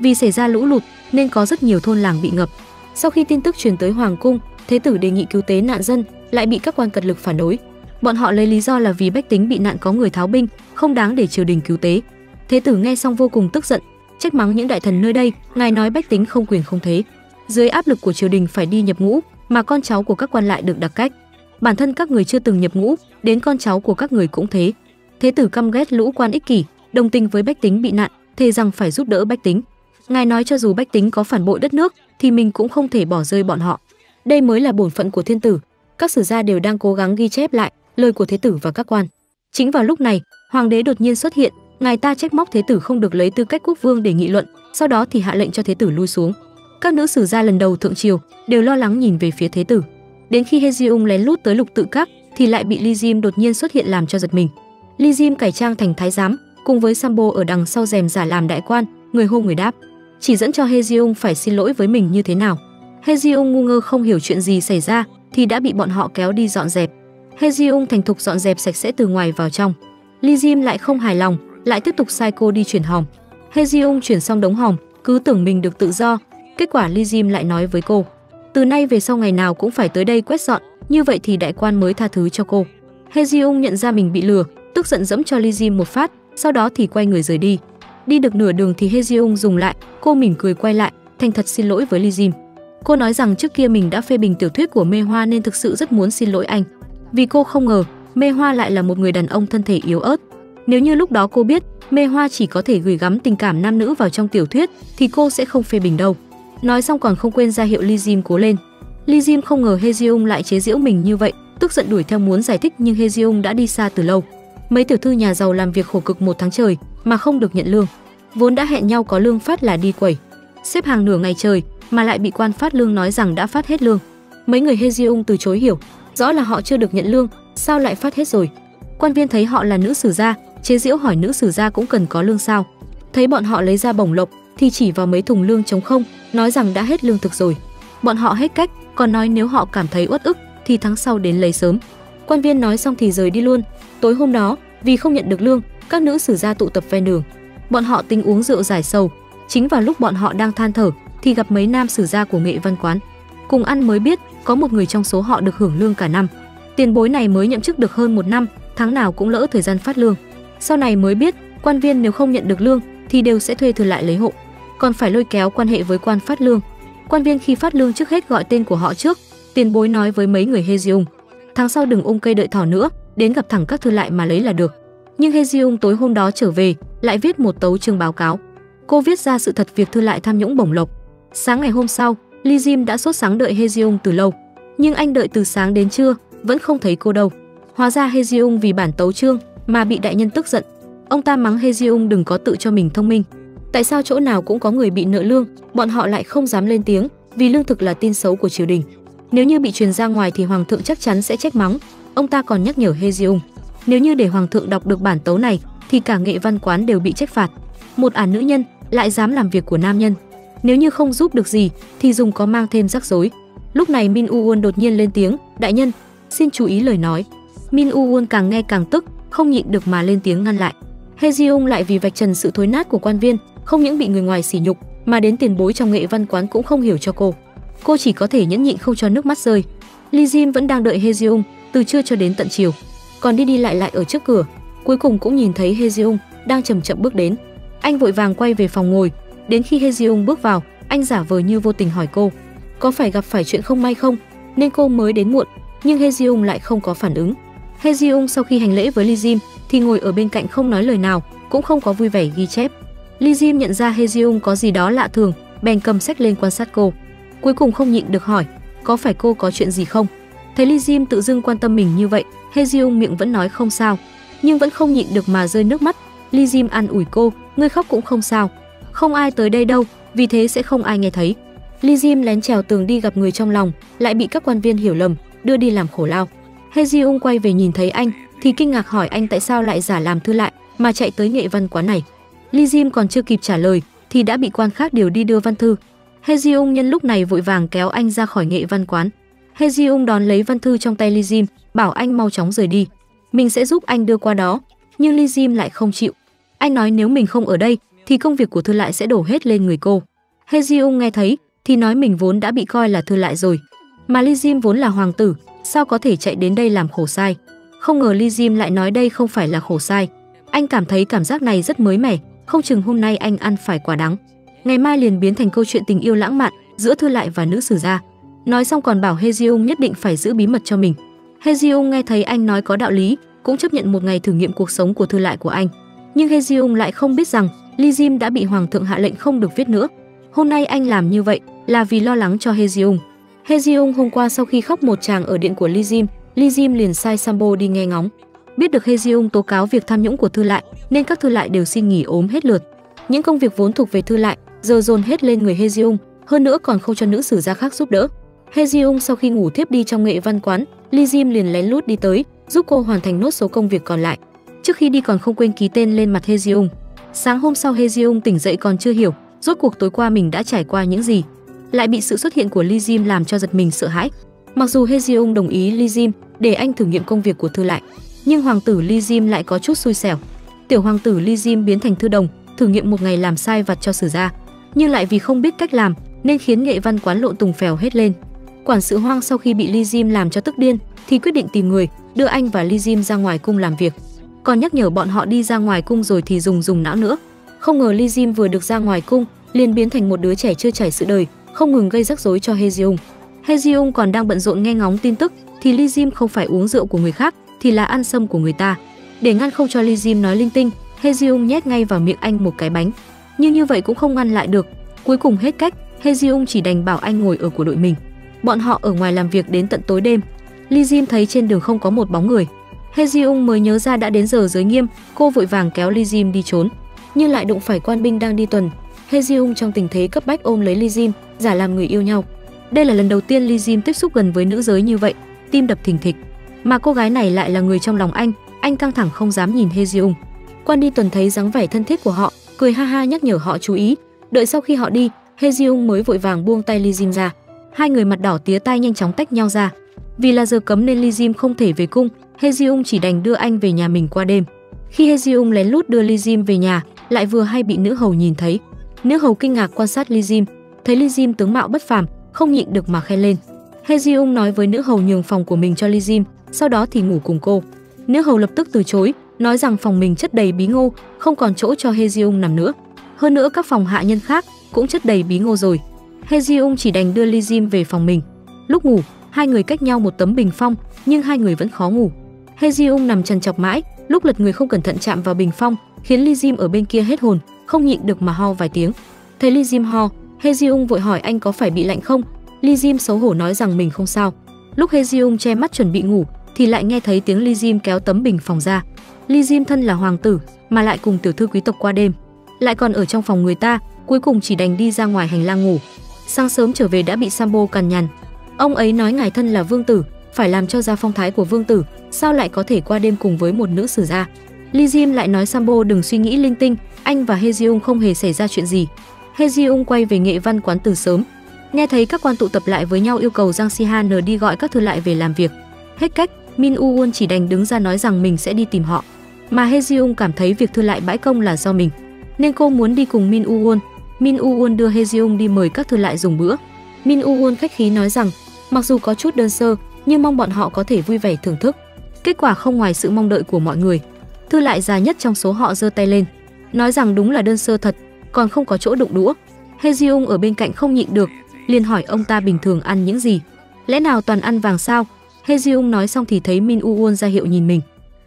Vì xảy ra lũ lụt nên có rất nhiều thôn làng bị ngập. Sau khi tin tức truyền tới hoàng cung, thế tử đề nghị cứu tế nạn dân, lại bị các quan cật lực phản đối. Bọn họ lấy lý do là vì bách tính bị nạn có người tháo binh, không đáng để triều đình cứu tế. Thế tử nghe xong vô cùng tức giận, trách mắng những đại thần nơi đây, ngài nói bách tính không quyền không thế. Dưới áp lực của triều đình phải đi nhập ngũ, mà con cháu của các quan lại được đặc cách. Bản thân các người chưa từng nhập ngũ, đến con cháu của các người cũng thế. Thế tử căm ghét lũ quan ích kỷ, đồng tình với bách tính bị nạn, thề rằng phải giúp đỡ bách tính. Ngài nói cho dù bách tính có phản bội đất nước thì mình cũng không thể bỏ rơi bọn họ. Đây mới là bổn phận của thiên tử. Các sử gia đều đang cố gắng ghi chép lại, lời của thế tử và các quan. Chính vào lúc này, hoàng đế đột nhiên xuất hiện, ngài ta trách móc thế tử không được lấy tư cách quốc vương để nghị luận, sau đó thì hạ lệnh cho thế tử lui xuống. Các nữ sử gia lần đầu thượng triều đều lo lắng nhìn về phía thế tử. Đến khi Hezium lén lút tới lục tự các thì lại bị Ly Jim đột nhiên xuất hiện làm cho giật mình. Ly Jim cải trang thành thái giám, cùng với Sambo ở đằng sau rèm giả làm đại quan, người hô người đáp, chỉ dẫn cho Hezium phải xin lỗi với mình như thế nào. Hezium ngu ngơ không hiểu chuyện gì xảy ra thì đã bị bọn họ kéo đi dọn dẹp. Hezium thành thục dọn dẹp sạch sẽ từ ngoài vào trong. Lee Jim lại không hài lòng, lại tiếp tục sai cô đi chuyển hòm. Hejiung chuyển xong đống hòm, cứ tưởng mình được tự do. Kết quả Lee Jim lại nói với cô, từ nay về sau ngày nào cũng phải tới đây quét dọn, như vậy thì đại quan mới tha thứ cho cô. Hejiung nhận ra mình bị lừa, tức giận dẫm cho Lee Jim một phát, sau đó thì quay người rời đi. Đi được nửa đường thì Hejiung dùng lại, cô mỉm cười quay lại, thành thật xin lỗi với Lee Jim. Cô nói rằng trước kia mình đã phê bình tiểu thuyết của Mê Hoa nên thực sự rất muốn xin lỗi anh vì cô không ngờ Mê Hoa lại là một người đàn ông thân thể yếu ớt. Nếu như lúc đó cô biết Mê Hoa chỉ có thể gửi gắm tình cảm nam nữ vào trong tiểu thuyết thì cô sẽ không phê bình đâu. Nói xong còn không quên ra hiệu Lee Jim cố lên. Lee Jim không ngờ Hejeung lại chế giễu mình như vậy, tức giận đuổi theo muốn giải thích nhưng Hejeung đã đi xa từ lâu. Mấy tiểu thư nhà giàu làm việc khổ cực một tháng trời mà không được nhận lương, vốn đã hẹn nhau có lương phát là đi quẩy, xếp hàng nửa ngày trời mà lại bị quan phát lương nói rằng đã phát hết lương. Mấy người Hejeung từ chối hiểu, rõ là họ chưa được nhận lương, sao lại phát hết rồi? Quan viên thấy họ là nữ sử gia, chế diễu hỏi nữ sử gia cũng cần có lương sao? Thấy bọn họ lấy ra bổng lộc thì chỉ vào mấy thùng lương trống không, nói rằng đã hết lương thực rồi. Bọn họ hết cách, còn nói nếu họ cảm thấy uất ức thì tháng sau đến lấy sớm. Quan viên nói xong thì rời đi luôn. Tối hôm đó, vì không nhận được lương, các nữ sử gia tụ tập ven đường. Bọn họ tính uống rượu giải sầu. Chính vào lúc bọn họ đang than thở thì gặp mấy nam sử gia của nghệ văn quán. Cùng ăn mới biết có một người trong số họ được hưởng lương cả năm. Tiền bối này mới nhậm chức được hơn một năm, tháng nào cũng lỡ thời gian phát lương. Sau này mới biết, quan viên nếu không nhận được lương thì đều sẽ thuê thừa lại lấy hộ, còn phải lôi kéo quan hệ với quan phát lương. Quan viên khi phát lương trước hết gọi tên của họ trước, tiền bối nói với mấy người Hezium tháng sau đừng ôm cây đợi thỏ nữa, đến gặp thẳng các thư lại mà lấy là được. Nhưng Hezium tối hôm đó trở về, lại viết một tấu chương báo cáo. Cô viết ra sự thật việc thư lại tham nhũng bổng lộc. Sáng ngày hôm sau, Ly Jim đã sốt sáng đợi Hezium từ lâu, nhưng anh đợi từ sáng đến trưa vẫn không thấy cô đâu. Hóa ra Hezium vì bản tấu chương mà bị đại nhân tức giận. Ông ta mắng Hejiung đừng có tự cho mình thông minh. Tại sao chỗ nào cũng có người bị nợ lương, bọn họ lại không dám lên tiếng, vì lương thực là tin xấu của triều đình. Nếu như bị truyền ra ngoài thì hoàng thượng chắc chắn sẽ trách mắng. Ông ta còn nhắc nhở Hejiung, nếu như để hoàng thượng đọc được bản tấu này thì cả nghệ văn quán đều bị trách phạt. Một ả nữ nhân lại dám làm việc của nam nhân. Nếu như không giúp được gì thì dùng có mang thêm rắc rối. Lúc này Min U đột nhiên lên tiếng, "Đại nhân, xin chú ý lời nói." Min U càng nghe càng tức, không nhịn được mà lên tiếng ngăn lại. He lại vì vạch trần sự thối nát của quan viên, không những bị người ngoài sỉ nhục, mà đến tiền bối trong nghệ văn quán cũng không hiểu cho cô. Cô chỉ có thể nhẫn nhịn không cho nước mắt rơi. Lee Jim vẫn đang đợi He từ trưa cho đến tận chiều, còn đi đi lại lại ở trước cửa. Cuối cùng cũng nhìn thấy He đang chậm chậm bước đến. Anh vội vàng quay về phòng ngồi, đến khi He bước vào, anh giả vờ như vô tình hỏi cô, có phải gặp phải chuyện không may không, nên cô mới đến muộn, nhưng He lại không có phản ứng. He Ji sau khi hành lễ với Lee Jim thì ngồi ở bên cạnh không nói lời nào, cũng không có vui vẻ ghi chép. Lee Jim nhận ra He Ji có gì đó lạ thường, bèn cầm sách lên quan sát cô. Cuối cùng không nhịn được hỏi, có phải cô có chuyện gì không? Thấy Lee Jim tự dưng quan tâm mình như vậy, He Ji miệng vẫn nói không sao, nhưng vẫn không nhịn được mà rơi nước mắt. Lee Jim an ủi cô, ngươi khóc cũng không sao, không ai tới đây đâu, vì thế sẽ không ai nghe thấy. Lee Jim lén trèo tường đi gặp người trong lòng, lại bị các quan viên hiểu lầm, đưa đi làm khổ lao. He Ji quay về nhìn thấy anh, thì kinh ngạc hỏi anh tại sao lại giả làm thư lại mà chạy tới nghệ văn quán này. Lee Jim còn chưa kịp trả lời thì đã bị quan khác điều đi đưa văn thư. He Ji nhân lúc này vội vàng kéo anh ra khỏi nghệ văn quán. He Ji đón lấy văn thư trong tay Lee Jim, bảo anh mau chóng rời đi. Mình sẽ giúp anh đưa qua đó, nhưng Lee Jim lại không chịu. Anh nói nếu mình không ở đây thì công việc của thư lại sẽ đổ hết lên người cô. He Ji nghe thấy thì nói mình vốn đã bị coi là thư lại rồi, mà Lee Jim vốn là hoàng tử, sao có thể chạy đến đây làm khổ sai. Không ngờ Lee Jim lại nói đây không phải là khổ sai. Anh cảm thấy cảm giác này rất mới mẻ, không chừng hôm nay anh ăn phải quả đắng. Ngày mai liền biến thành câu chuyện tình yêu lãng mạn giữa Thư Lại và nữ sử gia. Nói xong còn bảo He nhất định phải giữ bí mật cho mình. He nghe thấy anh nói có đạo lý, cũng chấp nhận một ngày thử nghiệm cuộc sống của Thư Lại của anh. Nhưng He lại không biết rằng Lee Jim đã bị hoàng thượng hạ lệnh không được viết nữa. Hôm nay anh làm như vậy là vì lo lắng cho He Ji hôm qua sau khi khóc một tràng ở điện của Lee Jim, Lee Jim liền sai Sambo đi nghe ngóng. Biết được He tố cáo việc tham nhũng của thư lại, nên các thư lại đều xin nghỉ ốm hết lượt. Những công việc vốn thuộc về thư lại giờ dồn hết lên người He hơn nữa còn không cho nữ sử gia khác giúp đỡ. He sau khi ngủ thiếp đi trong nghệ văn quán, Lee Jim liền lén lút đi tới, giúp cô hoàn thành nốt số công việc còn lại. Trước khi đi còn không quên ký tên lên mặt He Sáng hôm sau He tỉnh dậy còn chưa hiểu, rốt cuộc tối qua mình đã trải qua những gì lại bị sự xuất hiện của Lee Jim làm cho giật mình sợ hãi. Mặc dù He Ji đồng ý Lee Jim để anh thử nghiệm công việc của thư lại, nhưng hoàng tử Lee Jim lại có chút xui xẻo. Tiểu hoàng tử Lee Jim biến thành thư đồng, thử nghiệm một ngày làm sai vặt cho sử gia, nhưng lại vì không biết cách làm nên khiến nghệ văn quán lộ tùng phèo hết lên. Quản sự hoang sau khi bị Lee Jim làm cho tức điên thì quyết định tìm người đưa anh và Lee Jim ra ngoài cung làm việc. Còn nhắc nhở bọn họ đi ra ngoài cung rồi thì dùng dùng não nữa. Không ngờ Lee Jim vừa được ra ngoài cung liền biến thành một đứa trẻ chưa trải sự đời, không ngừng gây rắc rối cho Hejiung. Hejiung còn đang bận rộn nghe ngóng tin tức thì Lee Jim không phải uống rượu của người khác thì là ăn sâm của người ta. Để ngăn không cho Lee Jim nói linh tinh, Hejiung nhét ngay vào miệng anh một cái bánh. Nhưng như vậy cũng không ngăn lại được. Cuối cùng hết cách, Hejiung chỉ đành bảo anh ngồi ở của đội mình. Bọn họ ở ngoài làm việc đến tận tối đêm. Lee Jim thấy trên đường không có một bóng người. Hejiung mới nhớ ra đã đến giờ giới nghiêm, cô vội vàng kéo Lee Jim đi trốn, nhưng lại đụng phải quan binh đang đi tuần. Hezium trong tình thế cấp bách ôm lấy Lee Jim, giả làm người yêu nhau. Đây là lần đầu tiên Lee Jim tiếp xúc gần với nữ giới như vậy, tim đập thình thịch. Mà cô gái này lại là người trong lòng anh, anh căng thẳng không dám nhìn Hezium. Quan đi tuần thấy dáng vẻ thân thiết của họ, cười ha ha nhắc nhở họ chú ý. Đợi sau khi họ đi, Hezium mới vội vàng buông tay Lee Jim ra. Hai người mặt đỏ tía tai nhanh chóng tách nhau ra. Vì là giờ cấm nên Lee Jim không thể về cung, Hezium chỉ đành đưa anh về nhà mình qua đêm. Khi Hezium lén lút đưa Lee Jim về nhà, lại vừa hay bị nữ hầu nhìn thấy. Nữ hầu kinh ngạc quan sát Ly Jim, thấy Ly Jim tướng mạo bất phàm, không nhịn được mà khen lên. Hejiung nói với nữ hầu nhường phòng của mình cho Ly Jim, sau đó thì ngủ cùng cô. Nữ hầu lập tức từ chối, nói rằng phòng mình chất đầy bí ngô, không còn chỗ cho Hejiung nằm nữa. Hơn nữa các phòng hạ nhân khác cũng chất đầy bí ngô rồi. Hejiung chỉ đành đưa Ly Jim về phòng mình. Lúc ngủ, hai người cách nhau một tấm bình phong, nhưng hai người vẫn khó ngủ. Hejiung nằm trằn trọc mãi, lúc lật người không cẩn thận chạm vào bình phong, khiến Ly Jim ở bên kia hết hồn, không nhịn được mà ho vài tiếng. Thấy Lee Jim ho, He Ji vội hỏi anh có phải bị lạnh không, Lee Jim xấu hổ nói rằng mình không sao. Lúc He Jiung che mắt chuẩn bị ngủ, thì lại nghe thấy tiếng Lee Jim kéo tấm bình phòng ra. Lee Jim thân là hoàng tử, mà lại cùng tiểu thư quý tộc qua đêm, lại còn ở trong phòng người ta, cuối cùng chỉ đành đi ra ngoài hành lang ngủ. Sáng sớm trở về đã bị Sambo cằn nhằn. Ông ấy nói ngài thân là vương tử, phải làm cho ra phong thái của vương tử, sao lại có thể qua đêm cùng với một nữ sử gia? Lee Jim lại nói Sambo đừng suy nghĩ linh tinh, anh và He không hề xảy ra chuyện gì. He quay về nghệ văn quán từ sớm, nghe thấy các quan tụ tập lại với nhau yêu cầu Giang Sihan đi gọi các thư lại về làm việc. Hết cách, Min U Won chỉ đành đứng ra nói rằng mình sẽ đi tìm họ. Mà He cảm thấy việc thư lại bãi công là do mình, nên cô muốn đi cùng Min U Won. Min U Won đưa He đi mời các thư lại dùng bữa. Min U Won khách khí nói rằng, mặc dù có chút đơn sơ, nhưng mong bọn họ có thể vui vẻ thưởng thức. Kết quả không ngoài sự mong đợi của mọi người. Thư lại già nhất trong số họ giơ tay lên, nói rằng đúng là đơn sơ thật, còn không có chỗ đụng đũa. He ở bên cạnh không nhịn được, liền hỏi ông ta bình thường ăn những gì. Lẽ nào toàn ăn vàng sao? He nói xong thì thấy Min U ra hiệu nhìn mình.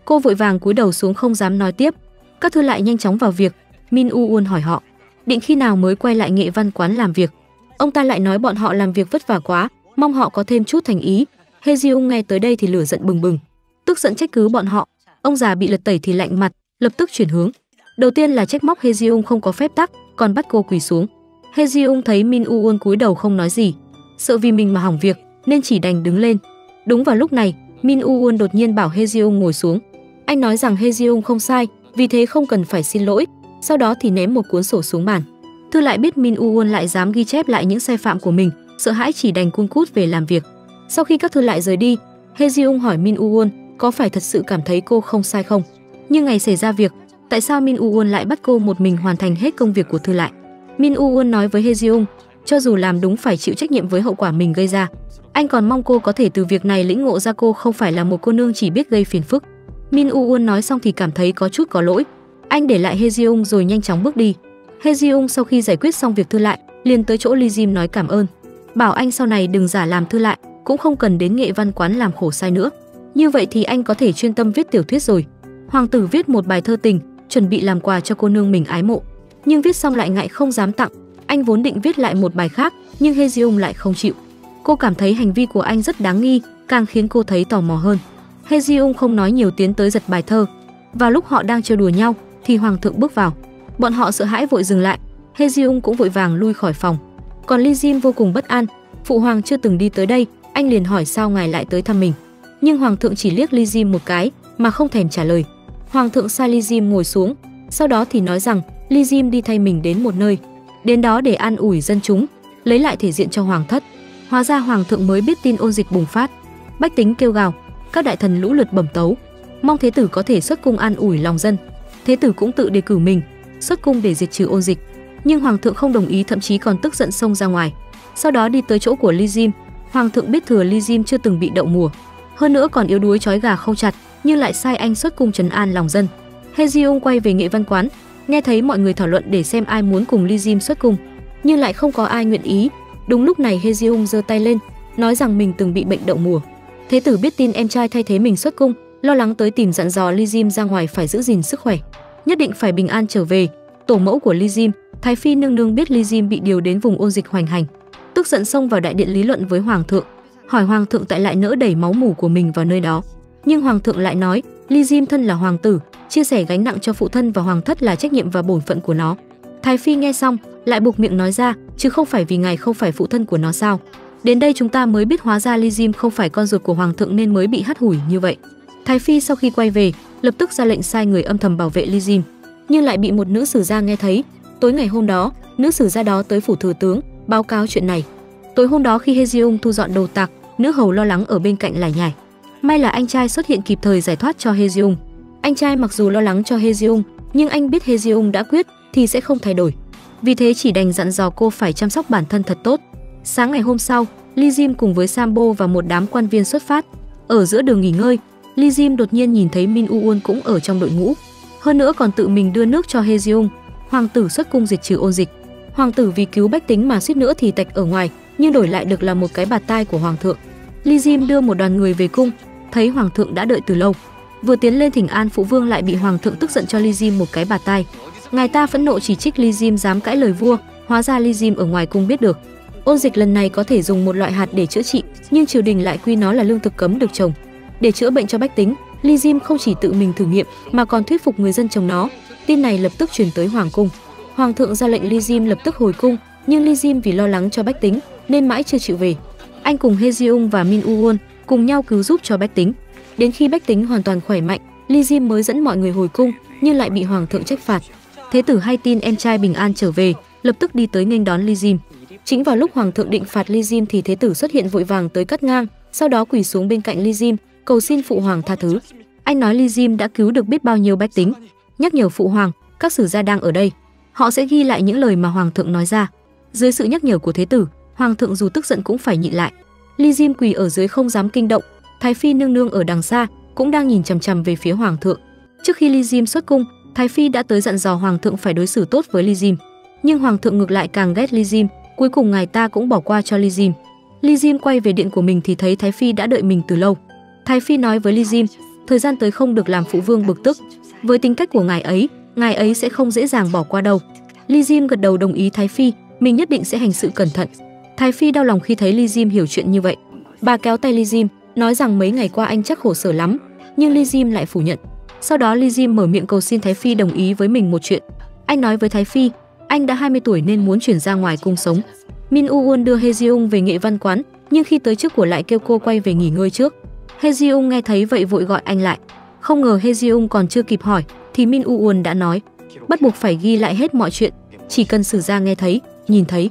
Cô vội vàng cúi đầu xuống không dám nói tiếp. Các thư lại nhanh chóng vào việc. Min U hỏi họ, định khi nào mới quay lại nghệ văn quán làm việc. Ông ta lại nói bọn họ làm việc vất vả quá, mong họ có thêm chút thành ý. He nghe tới đây thì lửa giận bừng bừng, tức giận trách cứ bọn họ. Ông già bị lật tẩy thì lạnh mặt, lập tức chuyển hướng. Đầu tiên là trách móc He không có phép tắc, còn bắt cô quỳ xuống. He thấy Min U Won cúi đầu không nói gì, sợ vì mình mà hỏng việc nên chỉ đành đứng lên. Đúng vào lúc này, Min U Won đột nhiên bảo He ngồi xuống. Anh nói rằng He không sai, vì thế không cần phải xin lỗi, sau đó thì ném một cuốn sổ xuống bàn. Thư lại biết Min U Won lại dám ghi chép lại những sai phạm của mình, sợ hãi chỉ đành cuông cút về làm việc. Sau khi các thư lại rời đi, He hỏi Min U Won có phải thật sự cảm thấy cô không sai không? Nhưng ngày xảy ra việc, tại sao Min U Won lại bắt cô một mình hoàn thành hết công việc của thư lại? Min U Won nói với He Jiung, cho dù làm đúng phải chịu trách nhiệm với hậu quả mình gây ra. Anh còn mong cô có thể từ việc này lĩnh ngộ ra cô không phải là một cô nương chỉ biết gây phiền phức. Min U Won nói xong thì cảm thấy có chút có lỗi. Anh để lại He Jiung rồi nhanh chóng bước đi. He Jiung sau khi giải quyết xong việc thư lại, liền tới chỗ Lee Jim nói cảm ơn, bảo anh sau này đừng giả làm thư lại, cũng không cần đến nghệ văn quán làm khổ sai nữa. Như vậy thì anh có thể chuyên tâm viết tiểu thuyết rồi. Hoàng tử viết một bài thơ tình, chuẩn bị làm quà cho cô nương mình ái mộ, nhưng viết xong lại ngại không dám tặng. Anh vốn định viết lại một bài khác, nhưng hezium lại không chịu. Cô cảm thấy hành vi của anh rất đáng nghi, càng khiến cô thấy tò mò hơn. hezium không nói nhiều tiến tới giật bài thơ. Vào lúc họ đang chơi đùa nhau, thì hoàng thượng bước vào. Bọn họ sợ hãi vội dừng lại, hezium cũng vội vàng lui khỏi phòng. Còn Lee Jim vô cùng bất an, phụ hoàng chưa từng đi tới đây, anh liền hỏi sao ngài lại tới thăm mình. Nhưng hoàng thượng chỉ liếc Lee Jim một cái mà không thèm trả lời. Hoàng thượng sai Lee Jim ngồi xuống, sau đó thì nói rằng Lee Jim đi thay mình đến một nơi, đến đó để an ủi dân chúng, lấy lại thể diện cho hoàng thất. Hóa ra hoàng thượng mới biết tin ôn dịch bùng phát. Bách tính kêu gào, các đại thần lũ lượt bẩm tấu, mong thế tử có thể xuất cung an ủi lòng dân. Thế tử cũng tự đề cử mình, xuất cung để diệt trừ ôn dịch. Nhưng hoàng thượng không đồng ý, thậm chí còn tức giận xông ra ngoài. Sau đó đi tới chỗ của Ly Jim, hoàng thượng biết thừa Ly Jim chưa từng bị đậu mùa, hơn nữa còn yếu đuối chói gà không chặt, nhưng lại sai anh xuất cung trấn an lòng dân. He Jiung quay về nghệ văn quán, nghe thấy mọi người thảo luận để xem ai muốn cùng Lee Jim xuất cung, nhưng lại không có ai nguyện ý. Đúng lúc này He Jiung giơ tay lên, nói rằng mình từng bị bệnh đậu mùa. Thế tử biết tin em trai thay thế mình xuất cung, lo lắng tới tìm dặn dò Lee Jim ra ngoài phải giữ gìn sức khỏe, nhất định phải bình an trở về. Tổ mẫu của Lee Jim, Thái phi nương nương biết Lee Jim bị điều đến vùng ôn dịch hoành hành, tức giận xông vào đại điện lý luận với hoàng thượng, hỏi hoàng thượng tại lại nỡ đẩy máu mủ của mình vào nơi đó. Nhưng hoàng thượng lại nói, Ly Jim thân là hoàng tử, chia sẻ gánh nặng cho phụ thân và hoàng thất là trách nhiệm và bổn phận của nó. Thái phi nghe xong, lại buộc miệng nói ra, chứ không phải vì ngài không phải phụ thân của nó sao? Đến đây chúng ta mới biết hóa ra Ly Jim không phải con ruột của hoàng thượng nên mới bị hắt hủi như vậy. Thái phi sau khi quay về, lập tức ra lệnh sai người âm thầm bảo vệ Ly Jim, nhưng lại bị một nữ sử gia nghe thấy. Tối ngày hôm đó, nữ sử gia đó tới phủ thừa tướng báo cáo chuyện này. Tối hôm đó khi Hezium thu dọn đồ tạc, nữ hầu lo lắng ở bên cạnh lải nhải. May là anh trai xuất hiện kịp thời giải thoát cho Hezium. Anh trai mặc dù lo lắng cho Hezium, nhưng anh biết Hezium đã quyết thì sẽ không thay đổi. Vì thế chỉ đành dặn dò cô phải chăm sóc bản thân thật tốt. Sáng ngày hôm sau, Lee Jim cùng với Sambo và một đám quan viên xuất phát. Ở giữa đường nghỉ ngơi, Lee Jim đột nhiên nhìn thấy Min Uwon cũng ở trong đội ngũ. Hơn nữa còn tự mình đưa nước cho Hezium, hoàng tử xuất cung diệt trừ ôn dịch. Hoàng tử vì cứu bách tính mà suýt nữa thì tạch ở ngoài, nhưng đổi lại được là một cái bạt tai của hoàng thượng. Lee Jim đưa một đoàn người về cung, thấy hoàng thượng đã đợi từ lâu. Vừa tiến lên thỉnh an phụ vương lại bị hoàng thượng tức giận cho Li Jim một cái bạt tai. Ngài ta phẫn nộ chỉ trích Li Jim dám cãi lời vua, hóa ra Li Jim ở ngoài cung biết được. Ôn dịch lần này có thể dùng một loại hạt để chữa trị, nhưng triều đình lại quy nó là lương thực cấm được trồng. Để chữa bệnh cho bách tính, Ly Diêm không chỉ tự mình thử nghiệm mà còn thuyết phục người dân trồng nó. Tin này lập tức truyền tới hoàng cung. Hoàng thượng ra lệnh Ly Diêm lập tức hồi cung, nhưng Ly Diêm vì lo lắng cho bách tính nên mãi chưa chịu về. Anh cùng Hejiung và Min Uwon cùng nhau cứu giúp cho bách tính. Đến khi bách tính hoàn toàn khỏe mạnh, Ly Diêm mới dẫn mọi người hồi cung, nhưng lại bị hoàng thượng trách phạt. Thế tử hay tin em trai bình an trở về, lập tức đi tới nghênh đón Ly Diêm. Chính vào lúc hoàng thượng định phạt Ly Diêm thì thế tử xuất hiện vội vàng tới cắt ngang, sau đó quỳ xuống bên cạnh Ly Diêm, cầu xin phụ hoàng tha thứ. Anh nói Ly Diêm đã cứu được biết bao nhiêu bách tính, nhắc nhở phụ hoàng, các sử gia đang ở đây, họ sẽ ghi lại những lời mà hoàng thượng nói ra. Dưới sự nhắc nhở của thế tử, hoàng thượng dù tức giận cũng phải nhịn lại. Ly Diêm quỳ ở dưới không dám kinh động, Thái phi nương nương ở đằng xa cũng đang nhìn chằm chằm về phía hoàng thượng. Trước khi Ly Diêm xuất cung, Thái phi đã tới dặn dò hoàng thượng phải đối xử tốt với Ly Diêm. Nhưng hoàng thượng ngược lại càng ghét Ly Diêm, cuối cùng ngài ta cũng bỏ qua cho Ly Diêm. Ly Diêm quay về điện của mình thì thấy Thái phi đã đợi mình từ lâu. Thái phi nói với Ly Diêm, thời gian tới không được làm phụ vương bực tức. Với tính cách của ngài ấy, ngài ấy sẽ không dễ dàng bỏ qua đâu. Ly Diêm gật đầu đồng ý Thái phi, mình nhất định sẽ hành sự cẩn thận. Thái phi đau lòng khi thấy Ly Jim hiểu chuyện như vậy. Bà kéo tay Ly Jim nói rằng mấy ngày qua anh chắc khổ sở lắm, nhưng Ly Jim lại phủ nhận. Sau đó Ly Jim mở miệng cầu xin Thái phi đồng ý với mình một chuyện. Anh nói với Thái phi, anh đã 20 tuổi nên muốn chuyển ra ngoài cung sống. Min Uwon đưa Hejiung về nghệ văn quán, nhưng khi tới trước của lại kêu cô quay về nghỉ ngơi trước. Hejiung nghe thấy vậy vội gọi anh lại. Không ngờ Hejiung còn chưa kịp hỏi thì Min Uwon đã nói, bắt buộc phải ghi lại hết mọi chuyện, chỉ cần sử gia nghe thấy, nhìn thấy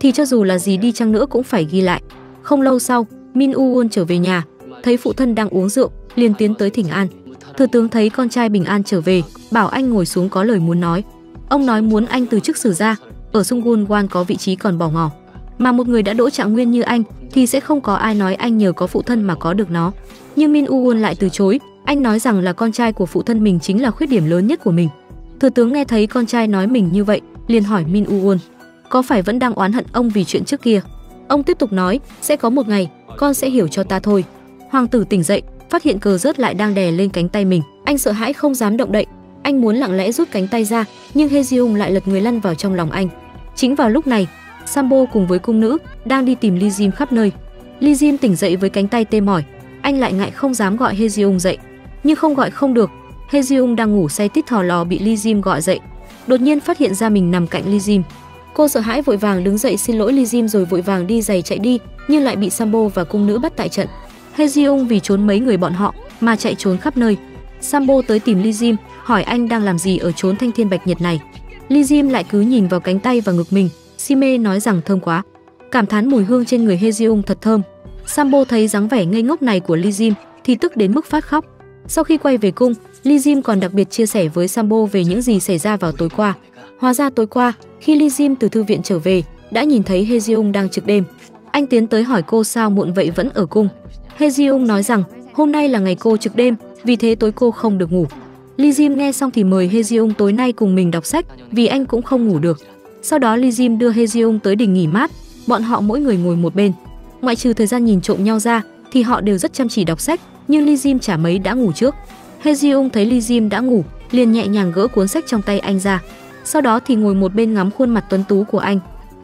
thì cho dù là gì đi chăng nữa cũng phải ghi lại. Không lâu sau, Min Uon trở về nhà, thấy phụ thân đang uống rượu, liền tiến tới thỉnh an. Thừa tướng thấy con trai bình an trở về, bảo anh ngồi xuống có lời muốn nói. Ông nói muốn anh từ chức sử ra. ở Sungwon Wan có vị trí còn bỏ ngỏ. Mà một người đã đỗ trạng nguyên như anh thì sẽ không có ai nói anh nhờ có phụ thân mà có được nó. Nhưng Min Uon lại từ chối, anh nói rằng là con trai của phụ thân mình chính là khuyết điểm lớn nhất của mình. Thừa tướng nghe thấy con trai nói mình như vậy, liền hỏi Min Uon, có phải vẫn đang oán hận ông vì chuyện trước kia? Ông tiếp tục nói, sẽ có một ngày, con sẽ hiểu cho ta thôi. Hoàng tử tỉnh dậy, phát hiện cờ rớt lại đang đè lên cánh tay mình, anh sợ hãi không dám động đậy. Anh muốn lặng lẽ rút cánh tay ra, nhưng Hezium lại lật người lăn vào trong lòng anh. Chính vào lúc này, Sambo cùng với cung nữ đang đi tìm Lizim khắp nơi. Lizim tỉnh dậy với cánh tay tê mỏi, anh lại ngại không dám gọi Hezium dậy, nhưng không gọi không được. Hezium đang ngủ say tít thò lò bị Lizim gọi dậy, đột nhiên phát hiện ra mình nằm cạnh Lizim. Cô sợ hãi vội vàng đứng dậy xin lỗi Lee Jim rồi vội vàng đi giày chạy đi, nhưng lại bị Sambo và cung nữ bắt tại trận. Hejiung vì trốn mấy người bọn họ mà chạy trốn khắp nơi. Sambo tới tìm Lee Jim, hỏi anh đang làm gì ở trốn thanh thiên bạch nhiệt này. Lee Jim lại cứ nhìn vào cánh tay và ngực mình, Sime nói rằng thơm quá. Cảm thán mùi hương trên người Hejiung thật thơm. Sambo thấy dáng vẻ ngây ngốc này của Lee Jim thì tức đến mức phát khóc. Sau khi quay về cung, Lee Jim còn đặc biệt chia sẻ với Sambo về những gì xảy ra vào tối qua. Hóa ra tối qua, khi Ly Jim từ thư viện trở về, đã nhìn thấy Hejiung đang trực đêm. Anh tiến tới hỏi cô sao muộn vậy vẫn ở cung. Hejiung nói rằng hôm nay là ngày cô trực đêm, vì thế tối cô không được ngủ. Lee Jim nghe xong thì mời Hejiung tối nay cùng mình đọc sách, vì anh cũng không ngủ được. Sau đó Lee Jim đưa Hejiung tới đỉnh nghỉ mát, bọn họ mỗi người ngồi một bên. Ngoại trừ thời gian nhìn trộm nhau ra, thì họ đều rất chăm chỉ đọc sách, nhưng Lee Jim chả mấy đã ngủ trước. Hejiung thấy Lee Jim đã ngủ, liền nhẹ nhàng gỡ cuốn sách trong tay anh ra. Sau đó thì ngồi một bên ngắm khuôn mặt tuấn tú của anh.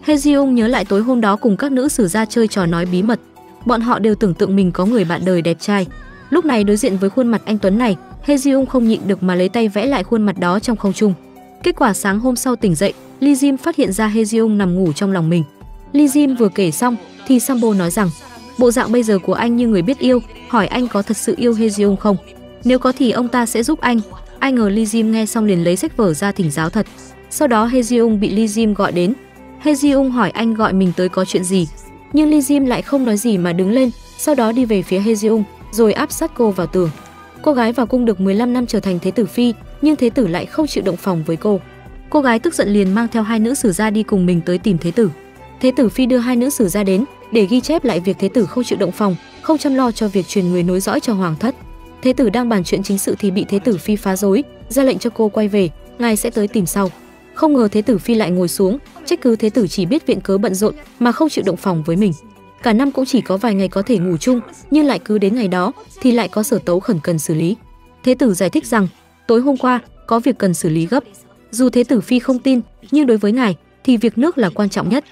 Hezium nhớ lại tối hôm đó cùng các nữ sử gia chơi trò nói bí mật. Bọn họ đều tưởng tượng mình có người bạn đời đẹp trai. Lúc này đối diện với khuôn mặt anh tuấn này, Hezium không nhịn được mà lấy tay vẽ lại khuôn mặt đó trong không trung. Kết quả sáng hôm sau tỉnh dậy, Lee Jim phát hiện ra Hezium nằm ngủ trong lòng mình. Lee Jim vừa kể xong thì Sambo nói rằng bộ dạng bây giờ của anh như người biết yêu, hỏi anh có thật sự yêu Hezium không? Nếu có thì ông ta sẽ giúp anh. Ai ngờ Lee Jim nghe xong liền lấy sách vở ra thỉnh giáo thật. Sau đó Hejiung bị Lee Jim gọi đến. Hejiung hỏi anh gọi mình tới có chuyện gì, nhưng Lee Jim lại không nói gì mà đứng lên, sau đó đi về phía Hejiung, rồi áp sát cô vào tường. Cô gái vào cung được 15 năm trở thành thế tử phi, nhưng thế tử lại không chịu động phòng với cô. Cô gái tức giận liền mang theo hai nữ sử gia đi cùng mình tới tìm thế tử. Thế tử phi đưa hai nữ sử gia đến để ghi chép lại việc thế tử không chịu động phòng, không chăm lo cho việc truyền người nối dõi cho hoàng thất. Thế tử đang bàn chuyện chính sự thì bị thế tử phi phá rối, ra lệnh cho cô quay về, ngài sẽ tới tìm sau. Không ngờ thế tử phi lại ngồi xuống, trách cứ thế tử chỉ biết viện cớ bận rộn mà không chịu động phòng với mình. Cả năm cũng chỉ có vài ngày có thể ngủ chung, nhưng lại cứ đến ngày đó thì lại có sở tấu khẩn cần xử lý. Thế tử giải thích rằng, tối hôm qua có việc cần xử lý gấp. Dù thế tử phi không tin, nhưng đối với ngài thì việc nước là quan trọng nhất.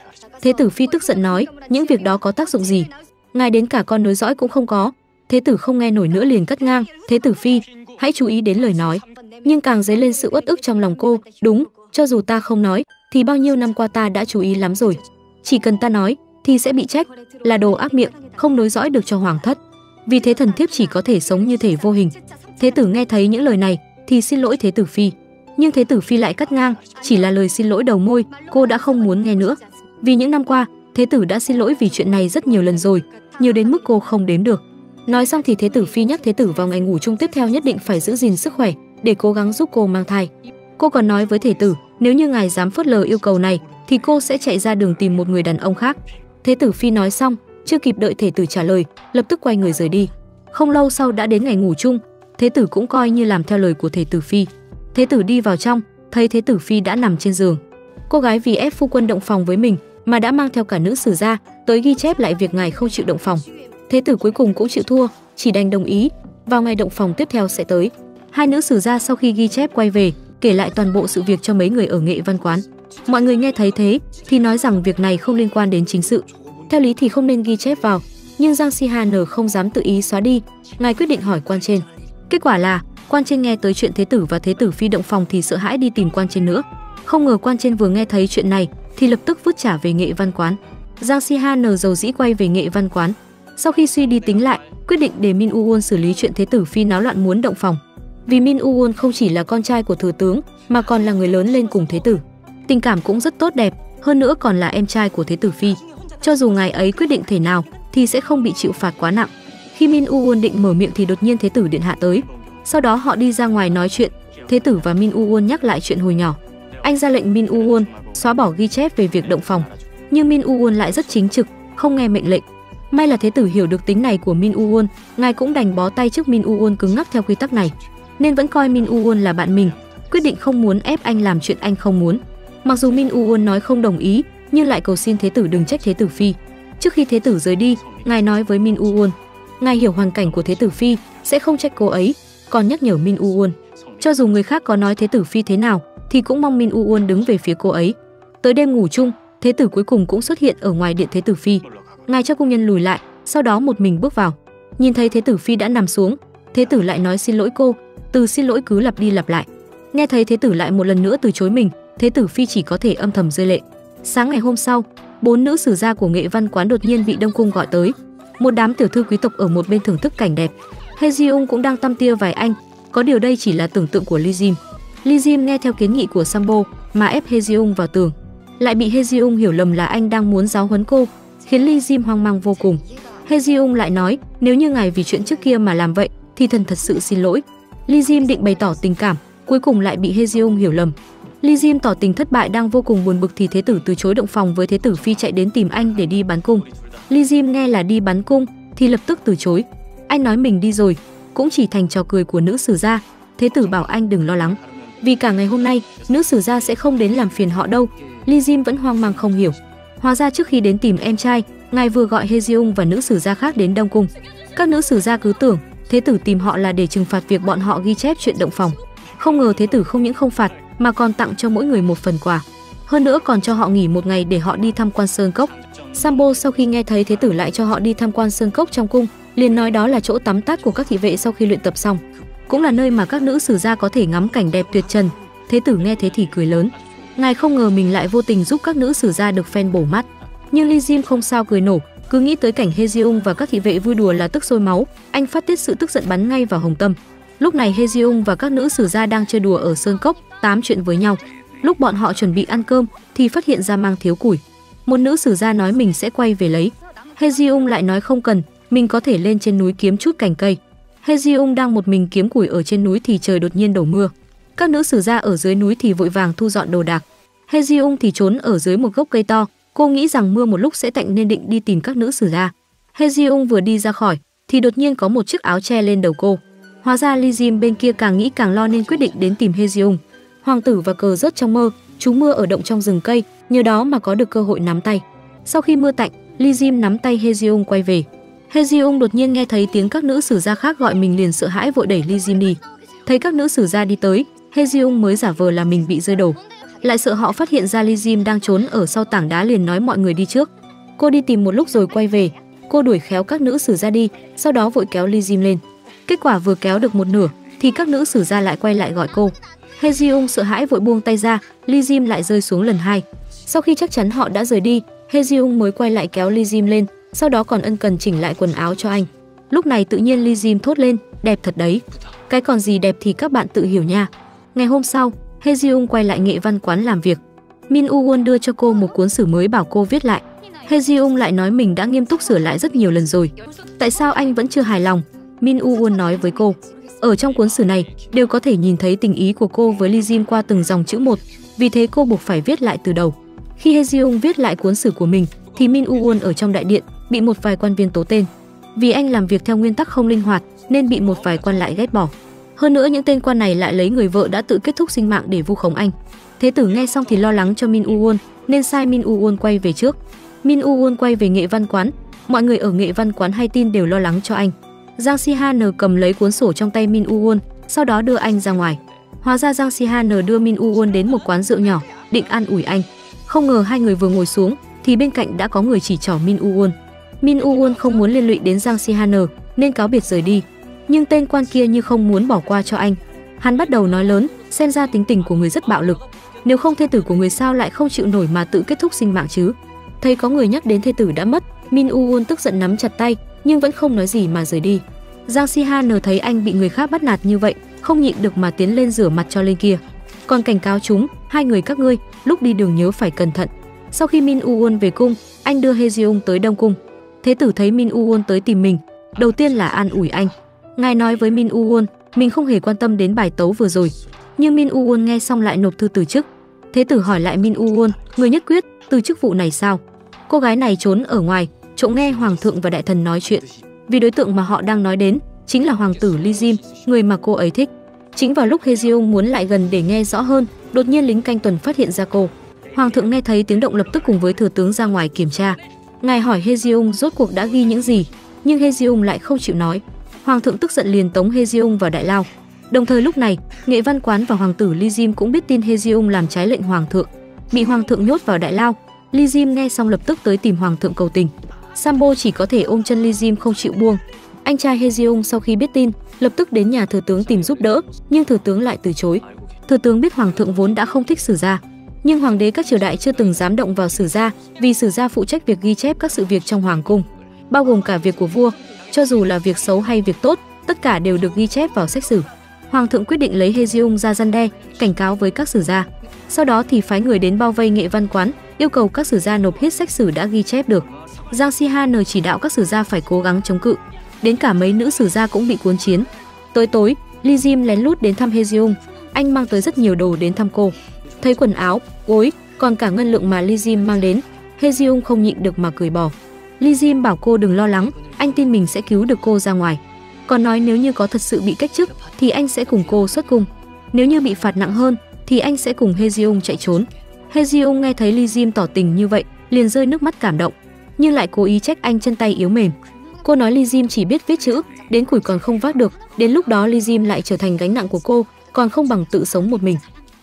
Thế tử phi tức giận nói, những việc đó có tác dụng gì? Ngài đến cả con nối dõi cũng không có. Thế tử không nghe nổi nữa liền cắt ngang, "Thế tử phi, hãy chú ý đến lời nói." Nhưng càng dấy lên sự uất ức trong lòng cô, "Đúng, cho dù ta không nói, thì bao nhiêu năm qua ta đã chú ý lắm rồi. Chỉ cần ta nói thì sẽ bị trách, là đồ ác miệng, không nối dõi được cho hoàng thất. Vì thế thần thiếp chỉ có thể sống như thể vô hình." Thế tử nghe thấy những lời này thì xin lỗi Thế tử phi. Nhưng Thế tử phi lại cắt ngang, chỉ là lời xin lỗi đầu môi, cô đã không muốn nghe nữa. Vì những năm qua, Thế tử đã xin lỗi vì chuyện này rất nhiều lần rồi, nhiều đến mức cô không đếm được. Nói xong thì Thế tử phi nhắc Thế tử vào ngày ngủ chung tiếp theo nhất định phải giữ gìn sức khỏe để cố gắng giúp cô mang thai. Cô còn nói với thể tử, nếu như ngài dám phớt lờ yêu cầu này thì cô sẽ chạy ra đường tìm một người đàn ông khác. Thế tử phi nói xong, chưa kịp đợi thể tử trả lời, lập tức quay người rời đi. Không lâu sau đã đến ngày ngủ chung, Thế tử cũng coi như làm theo lời của thể tử phi. Thế tử đi vào trong, thấy Thế tử phi đã nằm trên giường. Cô gái vì ép phu quân động phòng với mình mà đã mang theo cả nữ sử gia tới ghi chép lại việc ngài không chịu động phòng. Thế tử cuối cùng cũng chịu thua, chỉ đành đồng ý, vào ngày động phòng tiếp theo sẽ tới. Hai nữ sử gia sau khi ghi chép quay về, kể lại toàn bộ sự việc cho mấy người ở nghệ văn quán. Mọi người nghe thấy thế thì nói rằng việc này không liên quan đến chính sự. Theo lý thì không nên ghi chép vào, nhưng Giang Si Ha N không dám tự ý xóa đi, ngài quyết định hỏi quan trên. Kết quả là, quan trên nghe tới chuyện thế tử và thế tử phi động phòng thì sợ hãi đi tìm quan trên nữa. Không ngờ quan trên vừa nghe thấy chuyện này thì lập tức vứt trả về nghệ văn quán. Giang Si Ha N dầu dĩ quay về nghệ văn quán, sau khi suy đi tính lại, quyết định để Min Uwon xử lý chuyện thế tử phi náo loạn muốn động phòng. Vì Min Uwon không chỉ là con trai của thừa tướng mà còn là người lớn lên cùng thế tử. Tình cảm cũng rất tốt đẹp, hơn nữa còn là em trai của thế tử phi. Cho dù ngài ấy quyết định thể nào thì sẽ không bị chịu phạt quá nặng. Khi Min Uwon định mở miệng thì đột nhiên thế tử điện hạ tới. Sau đó họ đi ra ngoài nói chuyện, thế tử và Min Uwon nhắc lại chuyện hồi nhỏ. Anh ra lệnh Min Uwon xóa bỏ ghi chép về việc động phòng, nhưng Min Uwon lại rất chính trực, không nghe mệnh lệnh May là thế tử hiểu được tính này của Min Uwon, ngài cũng đành bó tay trước Min Uwon cứng ngắc theo quy tắc này, nên vẫn coi Min Uwon là bạn mình, quyết định không muốn ép anh làm chuyện anh không muốn. Mặc dù Min Uwon nói không đồng ý, nhưng lại cầu xin thế tử đừng trách thế tử phi. Trước khi thế tử rời đi, ngài nói với Min Uwon, ngài hiểu hoàn cảnh của thế tử phi, sẽ không trách cô ấy, còn nhắc nhở Min Uwon, cho dù người khác có nói thế tử phi thế nào, thì cũng mong Min Uwon đứng về phía cô ấy. Tới đêm ngủ chung, thế tử cuối cùng cũng xuất hiện ở ngoài điện thế tử phi ngài cho cung nhân lùi lại sau đó một mình bước vào nhìn thấy thế tử phi đã nằm xuống thế tử lại nói xin lỗi cô từ xin lỗi cứ lặp đi lặp lại. Nghe thấy thế tử lại một lần nữa từ chối mình thế tử phi chỉ có thể âm thầm rơi lệ. Sáng ngày hôm sau bốn nữ sử gia của nghệ văn quán đột nhiên bị đông cung gọi tới. Một đám tiểu thư quý tộc ở một bên thưởng thức cảnh đẹp. He Ji cũng đang tăm tia vài anh. Có điều đây chỉ là tưởng tượng của Lee Jim. Lee Jim nghe theo kiến nghị của Sambo mà ép He Ji vào tường. Lại bị He Ji hiểu lầm là anh đang muốn giáo huấn cô khiến Ly Jim hoang mang vô cùng. He lại nói, nếu như ngài vì chuyện trước kia mà làm vậy, thì thần thật sự xin lỗi. Lee Jim định bày tỏ tình cảm, cuối cùng lại bị He hiểu lầm. Lee Jim tỏ tình thất bại đang vô cùng buồn bực thì thế tử từ chối động phòng với thế tử phi chạy đến tìm anh để đi bắn cung. Lee Jim nghe là đi bắn cung thì lập tức từ chối. Anh nói mình đi rồi, cũng chỉ thành trò cười của nữ sử gia. Thế tử bảo anh đừng lo lắng, vì cả ngày hôm nay nữ sử gia sẽ không đến làm phiền họ đâu. Lee Jim vẫn hoang mang không hiểu. Hóa ra trước khi đến tìm em trai, ngài vừa gọi Hejiung và nữ sử gia khác đến Đông cung. Các nữ sử gia cứ tưởng thế tử tìm họ là để trừng phạt việc bọn họ ghi chép chuyện động phòng. Không ngờ thế tử không những không phạt mà còn tặng cho mỗi người một phần quà. Hơn nữa còn cho họ nghỉ một ngày để họ đi tham quan sơn cốc. Sambo sau khi nghe thấy thế tử lại cho họ đi tham quan sơn cốc trong cung, liền nói đó là chỗ tắm tát của các thị vệ sau khi luyện tập xong, cũng là nơi mà các nữ sử gia có thể ngắm cảnh đẹp tuyệt trần. Thế tử nghe thế thì cười lớn. Ngài không ngờ mình lại vô tình giúp các nữ sử gia được phen bổ mắt. Nhưng Ly Jim không sao cười nổ, cứ nghĩ tới cảnh Hejiung và các thị vệ vui đùa là tức sôi máu, anh phát tiết sự tức giận bắn ngay vào Hồng Tâm. Lúc này Hejiung và các nữ sử gia đang chơi đùa ở sơn cốc, tám chuyện với nhau. Lúc bọn họ chuẩn bị ăn cơm thì phát hiện ra mang thiếu củi. Một nữ sử gia nói mình sẽ quay về lấy. Hejiung lại nói không cần, mình có thể lên trên núi kiếm chút cành cây. Hejiung đang một mình kiếm củi ở trên núi thì trời đột nhiên đổ mưa. Các nữ sử gia ở dưới núi thì vội vàng thu dọn đồ đạc. Hejiung thì trốn ở dưới một gốc cây to, cô nghĩ rằng mưa một lúc sẽ tạnh nên định đi tìm các nữ sử gia. Hejiung vừa đi ra khỏi thì đột nhiên có một chiếc áo che lên đầu cô. Hóa ra Lee Jim bên kia càng nghĩ càng lo nên quyết định đến tìm Hejiung. Hoàng tử và cờ rớt trong mơ, chú mưa ở động trong rừng cây, nhờ đó mà có được cơ hội nắm tay. Sau khi mưa tạnh, Lee Jim nắm tay Hejiung quay về. Hejiung đột nhiên nghe thấy tiếng các nữ sử gia khác gọi mình liền sợ hãi vội đẩy Lee Jim đi. Thấy các nữ sử gia đi tới, Hejiung mới giả vờ là mình bị rơi đổ lại sợ họ phát hiện ra Lee Jim đang trốn ở sau tảng đá liền nói mọi người đi trước. Cô đi tìm một lúc rồi quay về, cô đuổi khéo các nữ sử ra đi, sau đó vội kéo Lee Jim lên. Kết quả vừa kéo được một nửa thì các nữ sử ra lại quay lại gọi cô. He sợ hãi vội buông tay ra, Lee Jim lại rơi xuống lần hai. Sau khi chắc chắn họ đã rời đi, He mới quay lại kéo Lee Jim lên, sau đó còn ân cần chỉnh lại quần áo cho anh. Lúc này tự nhiên Lee Jim thốt lên, đẹp thật đấy. Cái còn gì đẹp thì các bạn tự hiểu nha. Ngày hôm sau, He Jiung quay lại nghệ văn quán làm việc. Min U Won đưa cho cô một cuốn sử mới bảo cô viết lại. He Jiung lại nói mình đã nghiêm túc sửa lại rất nhiều lần rồi. Tại sao anh vẫn chưa hài lòng? Min U Won nói với cô. Ở trong cuốn sử này, đều có thể nhìn thấy tình ý của cô với Lee Jin qua từng dòng chữ một, vì thế cô buộc phải viết lại từ đầu. Khi He viết lại cuốn sử của mình, thì Min U Won ở trong đại điện bị một vài quan viên tố tên. Vì anh làm việc theo nguyên tắc không linh hoạt nên bị một vài quan lại ghét bỏ. Hơn nữa những tên quan này lại lấy người vợ đã tự kết thúc sinh mạng để vu khống anh. Thế tử nghe xong thì lo lắng cho Min U Won nên sai Min U Won quay về trước. Min U Won quay về nghệ văn quán, mọi người ở nghệ văn quán hay tin đều lo lắng cho anh. Giang Si Ha N cầm lấy cuốn sổ trong tay Min U Won, sau đó đưa anh ra ngoài. Hóa ra Giang Si Ha N đưa Min U Won đến một quán rượu nhỏ, định ăn ủi anh. Không ngờ hai người vừa ngồi xuống thì bên cạnh đã có người chỉ trỏ Min U Won. Min U Won không muốn liên lụy đến Giang Si Ha N nên cáo biệt rời đi. Nhưng tên quan kia như không muốn bỏ qua cho anh. Hắn bắt đầu nói lớn, xem ra tính tình của người rất bạo lực. Nếu không thê tử của người sao lại không chịu nổi mà tự kết thúc sinh mạng chứ? Thấy có người nhắc đến thê tử đã mất, Min U Won tức giận nắm chặt tay, nhưng vẫn không nói gì mà rời đi. Giang Si Ha nờ thấy anh bị người khác bắt nạt như vậy, không nhịn được mà tiến lên rửa mặt cho lên kia. Còn cảnh cáo chúng, hai người các ngươi, lúc đi đường nhớ phải cẩn thận. Sau khi Min U Won về cung, anh đưa He tới Đông cung. Thế tử thấy Min U Won tới tìm mình, đầu tiên là an ủi anh. Ngài nói với Min U Won, mình không hề quan tâm đến bài tấu vừa rồi. Nhưng Min U Won nghe xong lại nộp thư từ chức. Thế tử hỏi lại Min U Won, người nhất quyết từ chức vụ này sao? Cô gái này trốn ở ngoài, trộm nghe hoàng thượng và đại thần nói chuyện. Vì đối tượng mà họ đang nói đến chính là hoàng tử Lee Jim, người mà cô ấy thích. Chính vào lúc He Jeong muốn lại gần để nghe rõ hơn, đột nhiên lính canh tuần phát hiện ra cô. Hoàng thượng nghe thấy tiếng động lập tức cùng với thừa tướng ra ngoài kiểm tra. Ngài hỏi He Jeong rốt cuộc đã ghi những gì, nhưng He Jeong lại không chịu nói. Hoàng thượng tức giận liền tống Hezium vào đại lao. Đồng thời lúc này, nghệ văn quán và hoàng tử Ly Jim cũng biết tin Hezium làm trái lệnh hoàng thượng, bị hoàng thượng nhốt vào đại lao. Ly Jim nghe xong lập tức tới tìm hoàng thượng cầu tình. Sambo chỉ có thể ôm chân Ly Jim không chịu buông. Anh trai Hezium sau khi biết tin, lập tức đến nhà thừa tướng tìm giúp đỡ, nhưng thừa tướng lại từ chối. Thừa tướng biết hoàng thượng vốn đã không thích sử gia, nhưng hoàng đế các triều đại chưa từng dám động vào sử gia, vì sử gia phụ trách việc ghi chép các sự việc trong hoàng cung, bao gồm cả việc của vua, cho dù là việc xấu hay việc tốt, tất cả đều được ghi chép vào sách sử. Hoàng thượng quyết định lấy Hezium ra gian đe, cảnh cáo với các sử gia. Sau đó thì phái người đến bao vây nghệ văn quán, yêu cầu các sử gia nộp hết sách sử đã ghi chép được. Giang Si chỉ đạo các sử gia phải cố gắng chống cự. Đến cả mấy nữ sử gia cũng bị cuốn chiến. Tới tối, Ly Jim lén lút đến thăm Hezium. Anh mang tới rất nhiều đồ đến thăm cô. Thấy quần áo, gối, còn cả ngân lượng mà Ly Jim mang đến, Hezium không nhịn được mà cười bỏ. Lee Jim bảo cô đừng lo lắng, anh tin mình sẽ cứu được cô ra ngoài. Còn nói nếu như có thật sự bị cách chức thì anh sẽ cùng cô xuất cung. Nếu như bị phạt nặng hơn thì anh sẽ cùng Hejeong chạy trốn. Hejeong nghe thấy Lee Jim tỏ tình như vậy, liền rơi nước mắt cảm động nhưng lại cố ý trách anh chân tay yếu mềm. Cô nói Lee Jim chỉ biết viết chữ, đến củi còn không vác được, đến lúc đó Lee Jim lại trở thành gánh nặng của cô, còn không bằng tự sống một mình.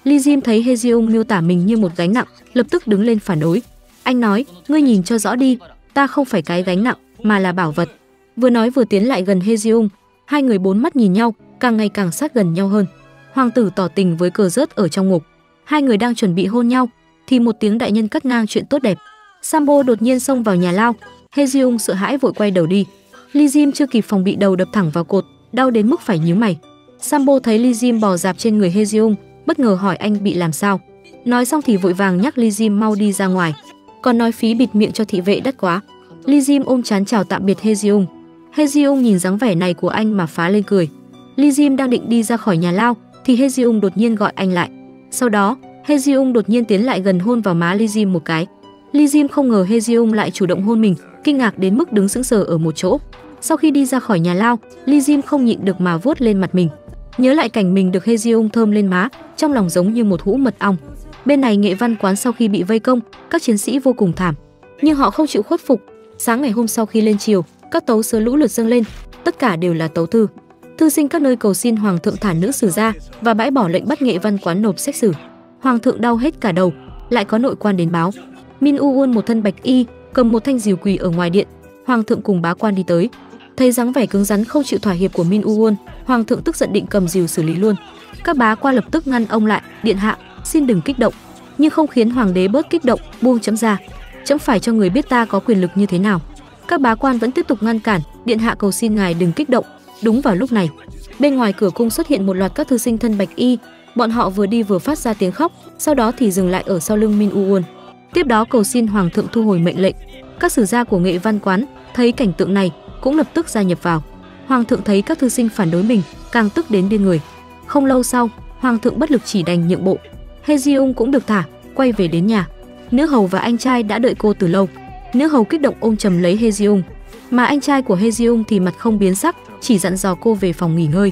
Lee Jim thấy He Jeong miêu tả mình như một gánh nặng, lập tức đứng lên phản đối. Anh nói, ngươi nhìn cho rõ đi, ta không phải cái gánh nặng, mà là bảo vật. Vừa nói vừa tiến lại gần Hezium, hai người bốn mắt nhìn nhau, càng ngày càng sát gần nhau hơn. Hoàng tử tỏ tình với cờ rớt ở trong ngục. Hai người đang chuẩn bị hôn nhau, thì một tiếng đại nhân cắt ngang chuyện tốt đẹp. Sambo đột nhiên xông vào nhà lao, Hezium sợ hãi vội quay đầu đi. Lizim chưa kịp phòng bị đầu đập thẳng vào cột, đau đến mức phải nhíu mày. Sambo thấy Lizim bò dạp trên người Hezium, bất ngờ hỏi anh bị làm sao. Nói xong thì vội vàng nhắc Lizim mau đi ra ngoài, còn nói phí bịt miệng cho thị vệ đắt quá. Lee Jim ôm chán chào tạm biệt Hezium. Hezium nhìn dáng vẻ này của anh mà phá lên cười. Lee Jim đang định đi ra khỏi nhà lao thì Hejiung đột nhiên gọi anh lại. Sau đó, Hejiung đột nhiên tiến lại gần hôn vào má Lee Jim một cái. Lee Jim không ngờ Hezium lại chủ động hôn mình, kinh ngạc đến mức đứng sững sờ ở một chỗ. Sau khi đi ra khỏi nhà lao, Lee Jim không nhịn được mà vuốt lên mặt mình. Nhớ lại cảnh mình được Hezium thơm lên má, trong lòng giống như một hũ mật ong. Bên này nghệ văn quán sau khi bị vây công, các chiến sĩ vô cùng thảm, nhưng họ không chịu khuất phục. Sáng ngày hôm sau khi lên chiều, các tấu sớ lũ lượt dâng lên, tất cả đều là tấu thư. Thư sinh các nơi cầu xin hoàng thượng thả nữ sử ra và bãi bỏ lệnh bắt nghệ văn quán nộp xét xử. Hoàng thượng đau hết cả đầu, lại có nội quan đến báo. Min U uôn một thân bạch y, cầm một thanh diều quỳ ở ngoài điện. Hoàng thượng cùng bá quan đi tới. Thấy dáng vẻ cứng rắn không chịu thỏa hiệp của Min U uôn hoàng thượng tức giận định cầm diều xử lý luôn. Các bá quan lập tức ngăn ông lại, điện hạ, xin đừng kích động, nhưng không khiến hoàng đế bớt kích động, buông chấm ra. Chấm phải cho người biết ta có quyền lực như thế nào. Các bá quan vẫn tiếp tục ngăn cản, điện hạ cầu xin ngài đừng kích động. Đúng vào lúc này, bên ngoài cửa cung xuất hiện một loạt các thư sinh thân bạch y, bọn họ vừa đi vừa phát ra tiếng khóc, sau đó thì dừng lại ở sau lưng Min U Tiếp đó cầu xin hoàng thượng thu hồi mệnh lệnh. Các sử gia của nghệ văn quán thấy cảnh tượng này cũng lập tức gia nhập vào. Hoàng thượng thấy các thư sinh phản đối mình, càng tức đến điên người. Không lâu sau, hoàng thượng bất lực chỉ đành nhượng bộ. Hejiung cũng được thả, quay về đến nhà. Nữ hầu và anh trai đã đợi cô từ lâu. Nữ hầu kích động ôm chầm lấy Hejiung, mà anh trai của Hejiung thì mặt không biến sắc, chỉ dặn dò cô về phòng nghỉ ngơi.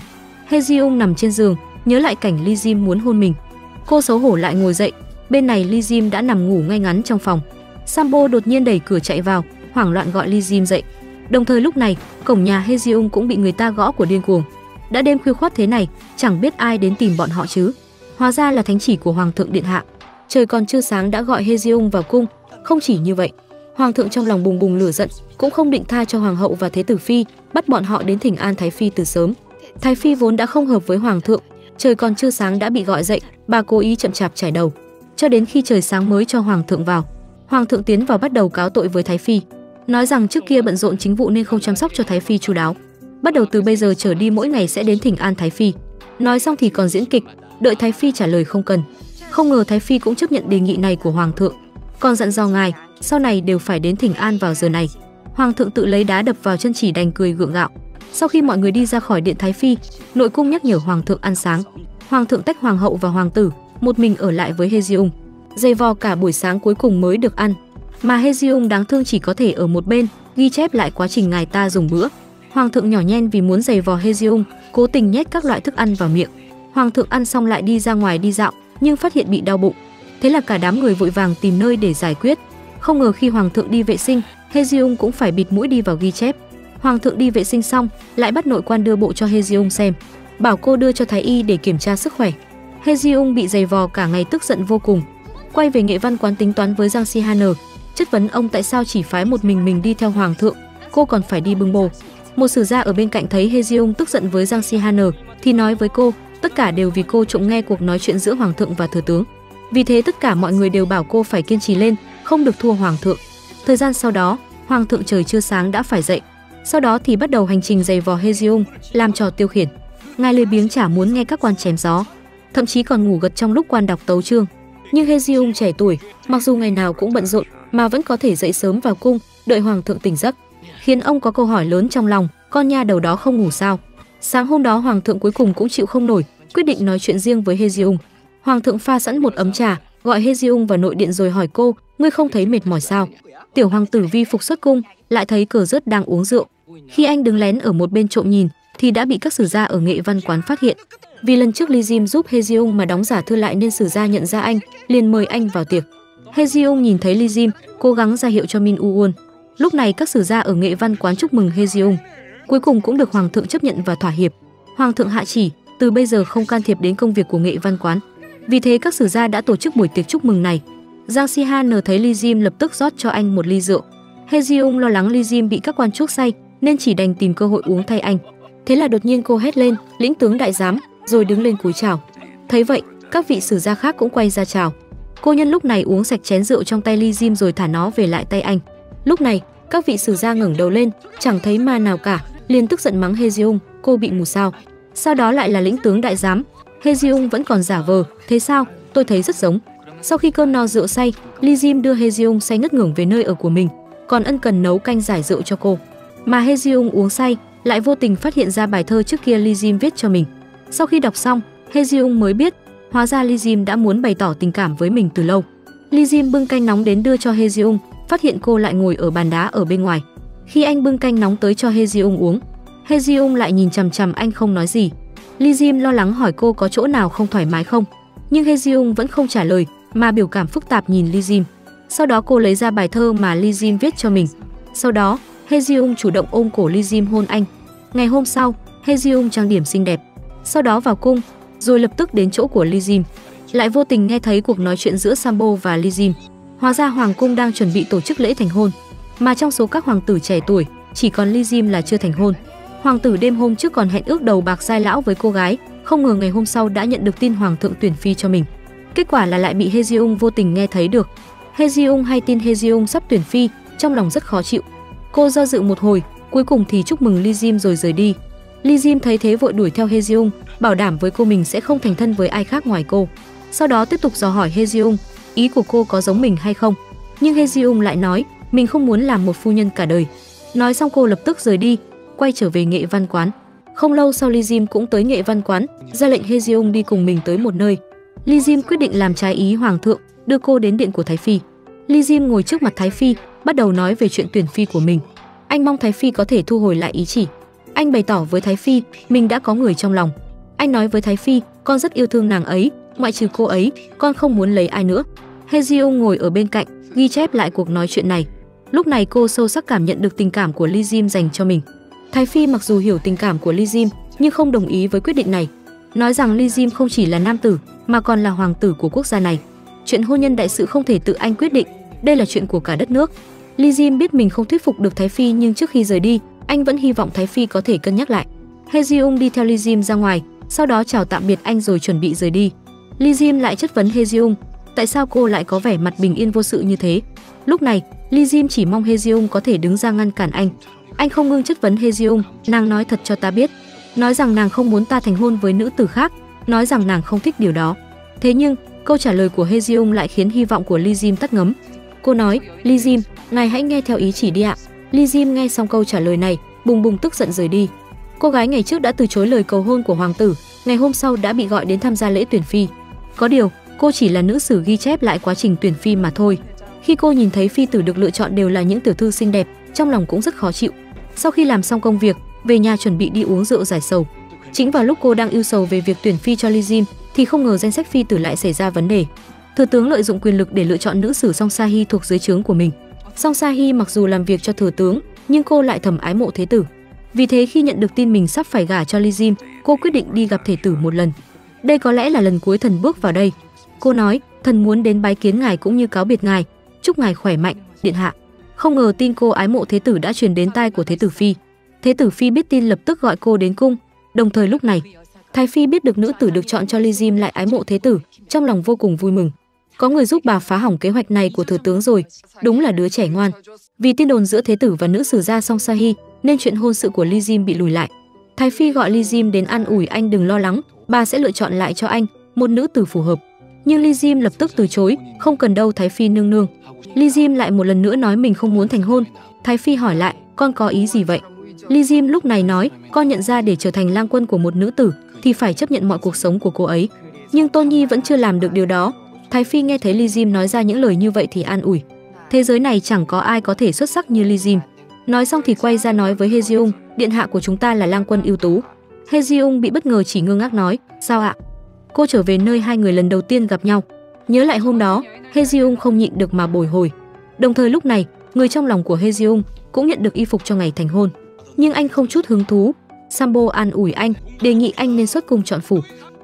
Hejiung nằm trên giường, nhớ lại cảnh Lee Jim muốn hôn mình. Cô xấu hổ lại ngồi dậy, bên này Lee Jim đã nằm ngủ ngay ngắn trong phòng. Sambo đột nhiên đẩy cửa chạy vào, hoảng loạn gọi Lee Jim dậy. Đồng thời lúc này, cổng nhà Hejiung cũng bị người ta gõ của điên cuồng. Đã đêm khuya khoát thế này, chẳng biết ai đến tìm bọn họ chứ. Hóa ra là thánh chỉ của hoàng thượng điện hạ. Trời còn chưa sáng đã gọi Hejiung vào cung, không chỉ như vậy, hoàng thượng trong lòng bùng bùng lửa giận, cũng không định tha cho hoàng hậu và thế tử phi, bắt bọn họ đến thỉnh an thái phi từ sớm. Thái phi vốn đã không hợp với hoàng thượng, trời còn chưa sáng đã bị gọi dậy, bà cố ý chậm chạp trải đầu, cho đến khi trời sáng mới cho hoàng thượng vào. Hoàng thượng tiến vào bắt đầu cáo tội với thái phi, nói rằng trước kia bận rộn chính vụ nên không chăm sóc cho thái phi chu đáo. Bắt đầu từ bây giờ trở đi mỗi ngày sẽ đến thỉnh an thái phi. Nói xong thì còn diễn kịch, đợi thái phi trả lời không cần. Không ngờ thái phi cũng chấp nhận đề nghị này của hoàng thượng, còn dặn dò ngài sau này đều phải đến thỉnh an vào giờ này. Hoàng thượng tự lấy đá đập vào chân chỉ đành cười gượng gạo. Sau khi mọi người đi ra khỏi điện thái phi, nội cung nhắc nhở hoàng thượng ăn sáng. Hoàng thượng tách hoàng hậu và hoàng tử, một mình ở lại với hezium. Dày vò cả buổi sáng cuối cùng mới được ăn. Mà hezium đáng thương chỉ có thể ở một bên, ghi chép lại quá trình ngài ta dùng bữa. Hoàng thượng nhỏ nhen vì muốn giày vò hezium, cố tình nhét các loại thức ăn vào miệng. Hoàng thượng ăn xong lại đi ra ngoài đi dạo, nhưng phát hiện bị đau bụng. Thế là cả đám người vội vàng tìm nơi để giải quyết. Không ngờ khi hoàng thượng đi vệ sinh, Hejiung cũng phải bịt mũi đi vào ghi chép. Hoàng thượng đi vệ sinh xong, lại bắt nội quan đưa bộ cho Hejiung xem, bảo cô đưa cho thái y để kiểm tra sức khỏe. Hejiung bị giày vò cả ngày tức giận vô cùng. Quay về nghệ văn quán tính toán với Giang Sihan. Chất vấn ông tại sao chỉ phái một mình mình đi theo hoàng thượng, cô còn phải đi bưng bồ. Một sử gia ở bên cạnh thấy Hejiung tức giận với Giang Sihan, thì nói với cô, tất cả đều vì cô trộm nghe cuộc nói chuyện giữa hoàng thượng và thừa tướng. Vì thế tất cả mọi người đều bảo cô phải kiên trì lên, không được thua hoàng thượng. Thời gian sau đó, hoàng thượng trời chưa sáng đã phải dậy. Sau đó thì bắt đầu hành trình giày vò hezium làm trò tiêu khiển. Ngài lười biếng chả muốn nghe các quan chém gió, thậm chí còn ngủ gật trong lúc quan đọc tấu chương. Nhưng hezium trẻ tuổi, mặc dù ngày nào cũng bận rộn mà vẫn có thể dậy sớm vào cung, đợi hoàng thượng tỉnh giấc, khiến ông có câu hỏi lớn trong lòng, con nha đầu đó không ngủ sao? Sáng hôm đó hoàng thượng cuối cùng cũng chịu không nổi, quyết định nói chuyện riêng với Hejiung. Hoàng thượng pha sẵn một ấm trà, gọi Hejiung vào nội điện rồi hỏi cô, ngươi không thấy mệt mỏi sao? Tiểu hoàng tử vi phục xuất cung, lại thấy cờ rớt đang uống rượu. Khi anh đứng lén ở một bên trộm nhìn, thì đã bị các sử gia ở nghệ văn quán phát hiện. Vì lần trước Lee Jim giúp Hejiung mà đóng giả thư lại nên sử gia nhận ra anh, liền mời anh vào tiệc. Hejiung nhìn thấy Lee Jim, cố gắng ra hiệu cho Min U Won. Lúc này các sử gia ở nghệ văn quán chúc mừng Hejiung. Cuối cùng cũng được hoàng thượng chấp nhận và thỏa hiệp. Hoàng thượng hạ chỉ, từ bây giờ không can thiệp đến công việc của nghệ văn quán. Vì thế các sử gia đã tổ chức buổi tiệc chúc mừng này. Giang Sihan thấy Li Jim lập tức rót cho anh một ly rượu. Hejiung lo lắng Li Jim bị các quan chuốc say nên chỉ đành tìm cơ hội uống thay anh. Thế là đột nhiên cô hét lên, lĩnh tướng đại giám, rồi đứng lên cúi chào. Thấy vậy, các vị sử gia khác cũng quay ra chào. Cô nhân lúc này uống sạch chén rượu trong tay Li Jim rồi thả nó về lại tay anh. Lúc này, các vị sử gia ngẩng đầu lên, chẳng thấy ma nào cả, liền tức giận mắng Hejiung, cô bị mù sao? Sau đó lại là lĩnh tướng đại giám, Hejiung vẫn còn giả vờ, thế sao? Tôi thấy rất giống. Sau khi cơn no rượu say, Lee Jim đưa Hejiung say ngất ngưởng về nơi ở của mình, còn ân cần nấu canh giải rượu cho cô. Mà Hejiung uống say, lại vô tình phát hiện ra bài thơ trước kia Lee Jim viết cho mình. Sau khi đọc xong, Hejiung mới biết, hóa ra Lee Jim đã muốn bày tỏ tình cảm với mình từ lâu. Lee Jim bưng canh nóng đến đưa cho Hejiung, phát hiện cô lại ngồi ở bàn đá ở bên ngoài. Khi anh bưng canh nóng tới cho Hejiung uống, Hejiung lại nhìn chằm chằm anh không nói gì. Lee Jim lo lắng hỏi cô có chỗ nào không thoải mái không, nhưng Hejiung vẫn không trả lời, mà biểu cảm phức tạp nhìn Lee Jim. Sau đó cô lấy ra bài thơ mà Lee Jim viết cho mình. Sau đó, Hejiung chủ động ôm cổ Lee Jim hôn anh. Ngày hôm sau, Hejiung trang điểm xinh đẹp, sau đó vào cung, rồi lập tức đến chỗ của Lee Jim. lại vô tình nghe thấy cuộc nói chuyện giữa Sambo và Lee Jim. Hóa ra hoàng cung đang chuẩn bị tổ chức lễ thành hôn, mà trong số các hoàng tử trẻ tuổi, chỉ còn Ly Jim là chưa thành hôn. Hoàng tử đêm hôm trước còn hẹn ước đầu bạc giai lão với cô gái, không ngờ ngày hôm sau đã nhận được tin hoàng thượng tuyển phi cho mình. Kết quả là lại bị Hejiung vô tình nghe thấy được. Hejiung hay tin Hejiung sắp tuyển phi, trong lòng rất khó chịu. Cô do dự một hồi, cuối cùng thì chúc mừng Ly Jim rồi rời đi. Ly Jim thấy thế vội đuổi theo Hejiung, bảo đảm với cô mình sẽ không thành thân với ai khác ngoài cô. Sau đó tiếp tục dò hỏi Hejiung, ý của cô có giống mình hay không. Nhưng Hejiung lại nói, mình không muốn làm một phu nhân cả đời. Nói xong cô lập tức rời đi, quay trở về nghệ văn quán. Không lâu sau Lee Jim cũng tới nghệ văn quán, ra lệnh Hejiung đi cùng mình tới một nơi. Lee Jim quyết định làm trái ý hoàng thượng, đưa cô đến điện của Thái Phi. Lee Jim ngồi trước mặt Thái Phi, bắt đầu nói về chuyện tuyển phi của mình. Anh mong Thái Phi có thể thu hồi lại ý chỉ. Anh bày tỏ với Thái Phi, mình đã có người trong lòng. Anh nói với Thái Phi, con rất yêu thương nàng ấy, ngoại trừ cô ấy, con không muốn lấy ai nữa. Hejiung ngồi ở bên cạnh, ghi chép lại cuộc nói chuyện này. Lúc này cô sâu sắc cảm nhận được tình cảm của Lee Jim dành cho mình. Thái Phi mặc dù hiểu tình cảm của Lee Jim, nhưng không đồng ý với quyết định này. Nói rằng Lee Jim không chỉ là nam tử, mà còn là hoàng tử của quốc gia này. Chuyện hôn nhân đại sự không thể tự anh quyết định, đây là chuyện của cả đất nước. Lee Jim biết mình không thuyết phục được Thái Phi nhưng trước khi rời đi, anh vẫn hy vọng Thái Phi có thể cân nhắc lại. He Jiung đi theo Lee Jim ra ngoài, sau đó chào tạm biệt anh rồi chuẩn bị rời đi. Lee Jim lại chất vấn He Jiung, tại sao cô lại có vẻ mặt bình yên vô sự như thế? Lúc này, Lee Jim chỉ mong Hezium có thể đứng ra ngăn cản anh. Anh không ngưng chất vấn Hezium, nàng nói thật cho ta biết, nói rằng nàng không muốn ta thành hôn với nữ tử khác, nói rằng nàng không thích điều đó. Thế nhưng, câu trả lời của Hezium lại khiến hy vọng của Lee Jim tắt ngấm. Cô nói, Lee Jim, ngài hãy nghe theo ý chỉ đi ạ. Lee Jim nghe xong câu trả lời này, bùng bùng tức giận rời đi. Cô gái ngày trước đã từ chối lời cầu hôn của hoàng tử, ngày hôm sau đã bị gọi đến tham gia lễ tuyển phi. Có điều, cô chỉ là nữ sử ghi chép lại quá trình tuyển phi mà thôi. Khi cô nhìn thấy phi tử được lựa chọn đều là những tiểu thư xinh đẹp, trong lòng cũng rất khó chịu. Sau khi làm xong công việc, về nhà chuẩn bị đi uống rượu giải sầu. Chính vào lúc cô đang ưu sầu về việc tuyển phi cho Ly Jim, thì không ngờ danh sách phi tử lại xảy ra vấn đề. Thừa tướng lợi dụng quyền lực để lựa chọn nữ sử Song Sa Hi thuộc dưới trướng của mình. Song Sa Hi mặc dù làm việc cho thừa tướng, nhưng cô lại thầm ái mộ thế tử. Vì thế khi nhận được tin mình sắp phải gả cho Ly Jim, cô quyết định đi gặp thể tử một lần. Đây có lẽ là lần cuối thần bước vào đây. Cô nói, thần muốn đến bái kiến ngài cũng như cáo biệt ngài, chúc ngài khỏe mạnh, điện hạ. Không ngờ tin cô ái mộ thế tử đã truyền đến tai của thế tử phi. Thế tử phi biết tin lập tức gọi cô đến cung, đồng thời lúc này, Thái phi biết được nữ tử được chọn cho Ly Jim lại ái mộ thế tử, trong lòng vô cùng vui mừng. Có người giúp bà phá hỏng kế hoạch này của thừa tướng rồi, đúng là đứa trẻ ngoan. Vì tin đồn giữa thế tử và nữ sử gia Song Sahi, nên chuyện hôn sự của Ly Jim bị lùi lại. Thái phi gọi Ly Jim đến an ủi anh đừng lo lắng, bà sẽ lựa chọn lại cho anh một nữ tử phù hợp. Nhưng Ly Jim lập tức từ chối, không cần đâu Thái phi nương nương. Ly Jim lại một lần nữa nói mình không muốn thành hôn. Thái phi hỏi lại, con có ý gì vậy? Ly Jim lúc này nói, con nhận ra để trở thành lang quân của một nữ tử thì phải chấp nhận mọi cuộc sống của cô ấy. Nhưng Tôn Nhi vẫn chưa làm được điều đó, Thái Phi nghe thấy Ly Jim nói ra những lời như vậy thì an ủi. Thế giới này chẳng có ai có thể xuất sắc như Ly Jim. Nói xong thì quay ra nói với Hejiung, điện hạ của chúng ta là lang quân ưu tú. Hejiung bị bất ngờ chỉ ngơ ngác nói, sao ạ? Cô trở về nơi hai người lần đầu tiên gặp nhau. Nhớ lại hôm đó, Hejiung không nhịn được mà bồi hồi. Đồng thời lúc này, người trong lòng của Hejiung cũng nhận được y phục cho ngày thành hôn. Nhưng anh không chút hứng thú. Sambo an ủi anh, đề nghị anh nên xuất cung chọn phủ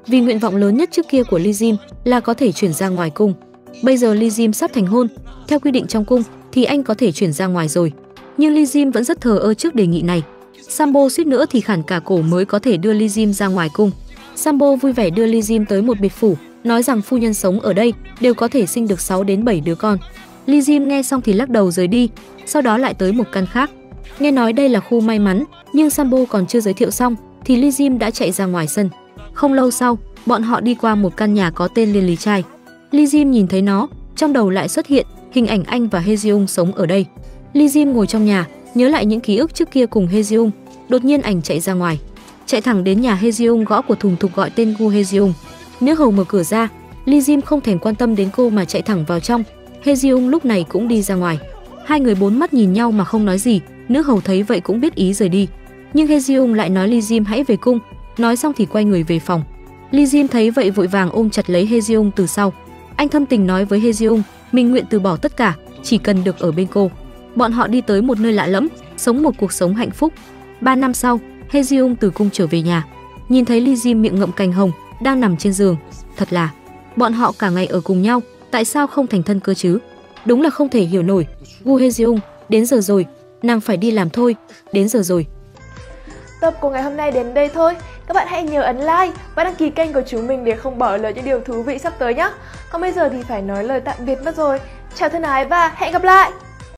vì nguyện vọng lớn nhất trước kia của Lee Jim là có thể chuyển ra ngoài cung. Bây giờ Lee Jim sắp thành hôn, theo quy định trong cung thì anh có thể chuyển ra ngoài rồi. Nhưng Lee Jim vẫn rất thờ ơ trước đề nghị này. Sambo suýt nữa thì khản cả cổ mới có thể đưa Lee Jim ra ngoài cung. Sambo vui vẻ đưa Lee Jim tới một biệt phủ, nói rằng phu nhân sống ở đây đều có thể sinh được 6 đến 7 đứa con. Lee Jim nghe xong thì lắc đầu rời đi, sau đó lại tới một căn khác. Nghe nói đây là khu may mắn, nhưng Sambo còn chưa giới thiệu xong thì Lee Jim đã chạy ra ngoài sân. Không lâu sau, bọn họ đi qua một căn nhà có tên Liên Lý Trai. Lee Jim nhìn thấy nó, trong đầu lại xuất hiện hình ảnh anh và Hejiung sống ở đây. Lee Jim ngồi trong nhà, nhớ lại những ký ức trước kia cùng Hejiung, đột nhiên ảnh chạy ra ngoài, chạy thẳng đến nhà Hejiung gõ của thùng thục gọi tên Gu Hejiung. Nữ hầu mở cửa ra, Li Jim không thèm quan tâm đến cô mà chạy thẳng vào trong. Hejiung lúc này cũng đi ra ngoài. Hai người bốn mắt nhìn nhau mà không nói gì, nữ hầu thấy vậy cũng biết ý rời đi. Nhưng Hejiung lại nói Li Jim hãy về cung, Nói xong thì quay người về phòng. Li Jim thấy vậy vội vàng ôm chặt lấy Hezium từ sau. Anh thâm tình nói với Hezium mình nguyện từ bỏ tất cả, chỉ cần được ở bên cô. Bọn họ đi tới một nơi lạ lẫm, sống một cuộc sống hạnh phúc. Ba năm sau, He Jiung từ cung trở về nhà, nhìn thấy Ly Jim miệng ngậm cành hồng, đang nằm trên giường, thật là Bọn họ cả ngày ở cùng nhau, tại sao không thành thân cơ chứ? Đúng là không thể hiểu nổi. Gu Hejeung, đến giờ rồi, nàng phải đi làm thôi, đến giờ rồi. Tập của ngày hôm nay đến đây thôi. Các bạn hãy nhớ ấn like và đăng ký kênh của chúng mình để không bỏ lỡ những điều thú vị sắp tới nhé. Còn bây giờ thì phải nói lời tạm biệt mất rồi. Chào thân ái và hẹn gặp lại!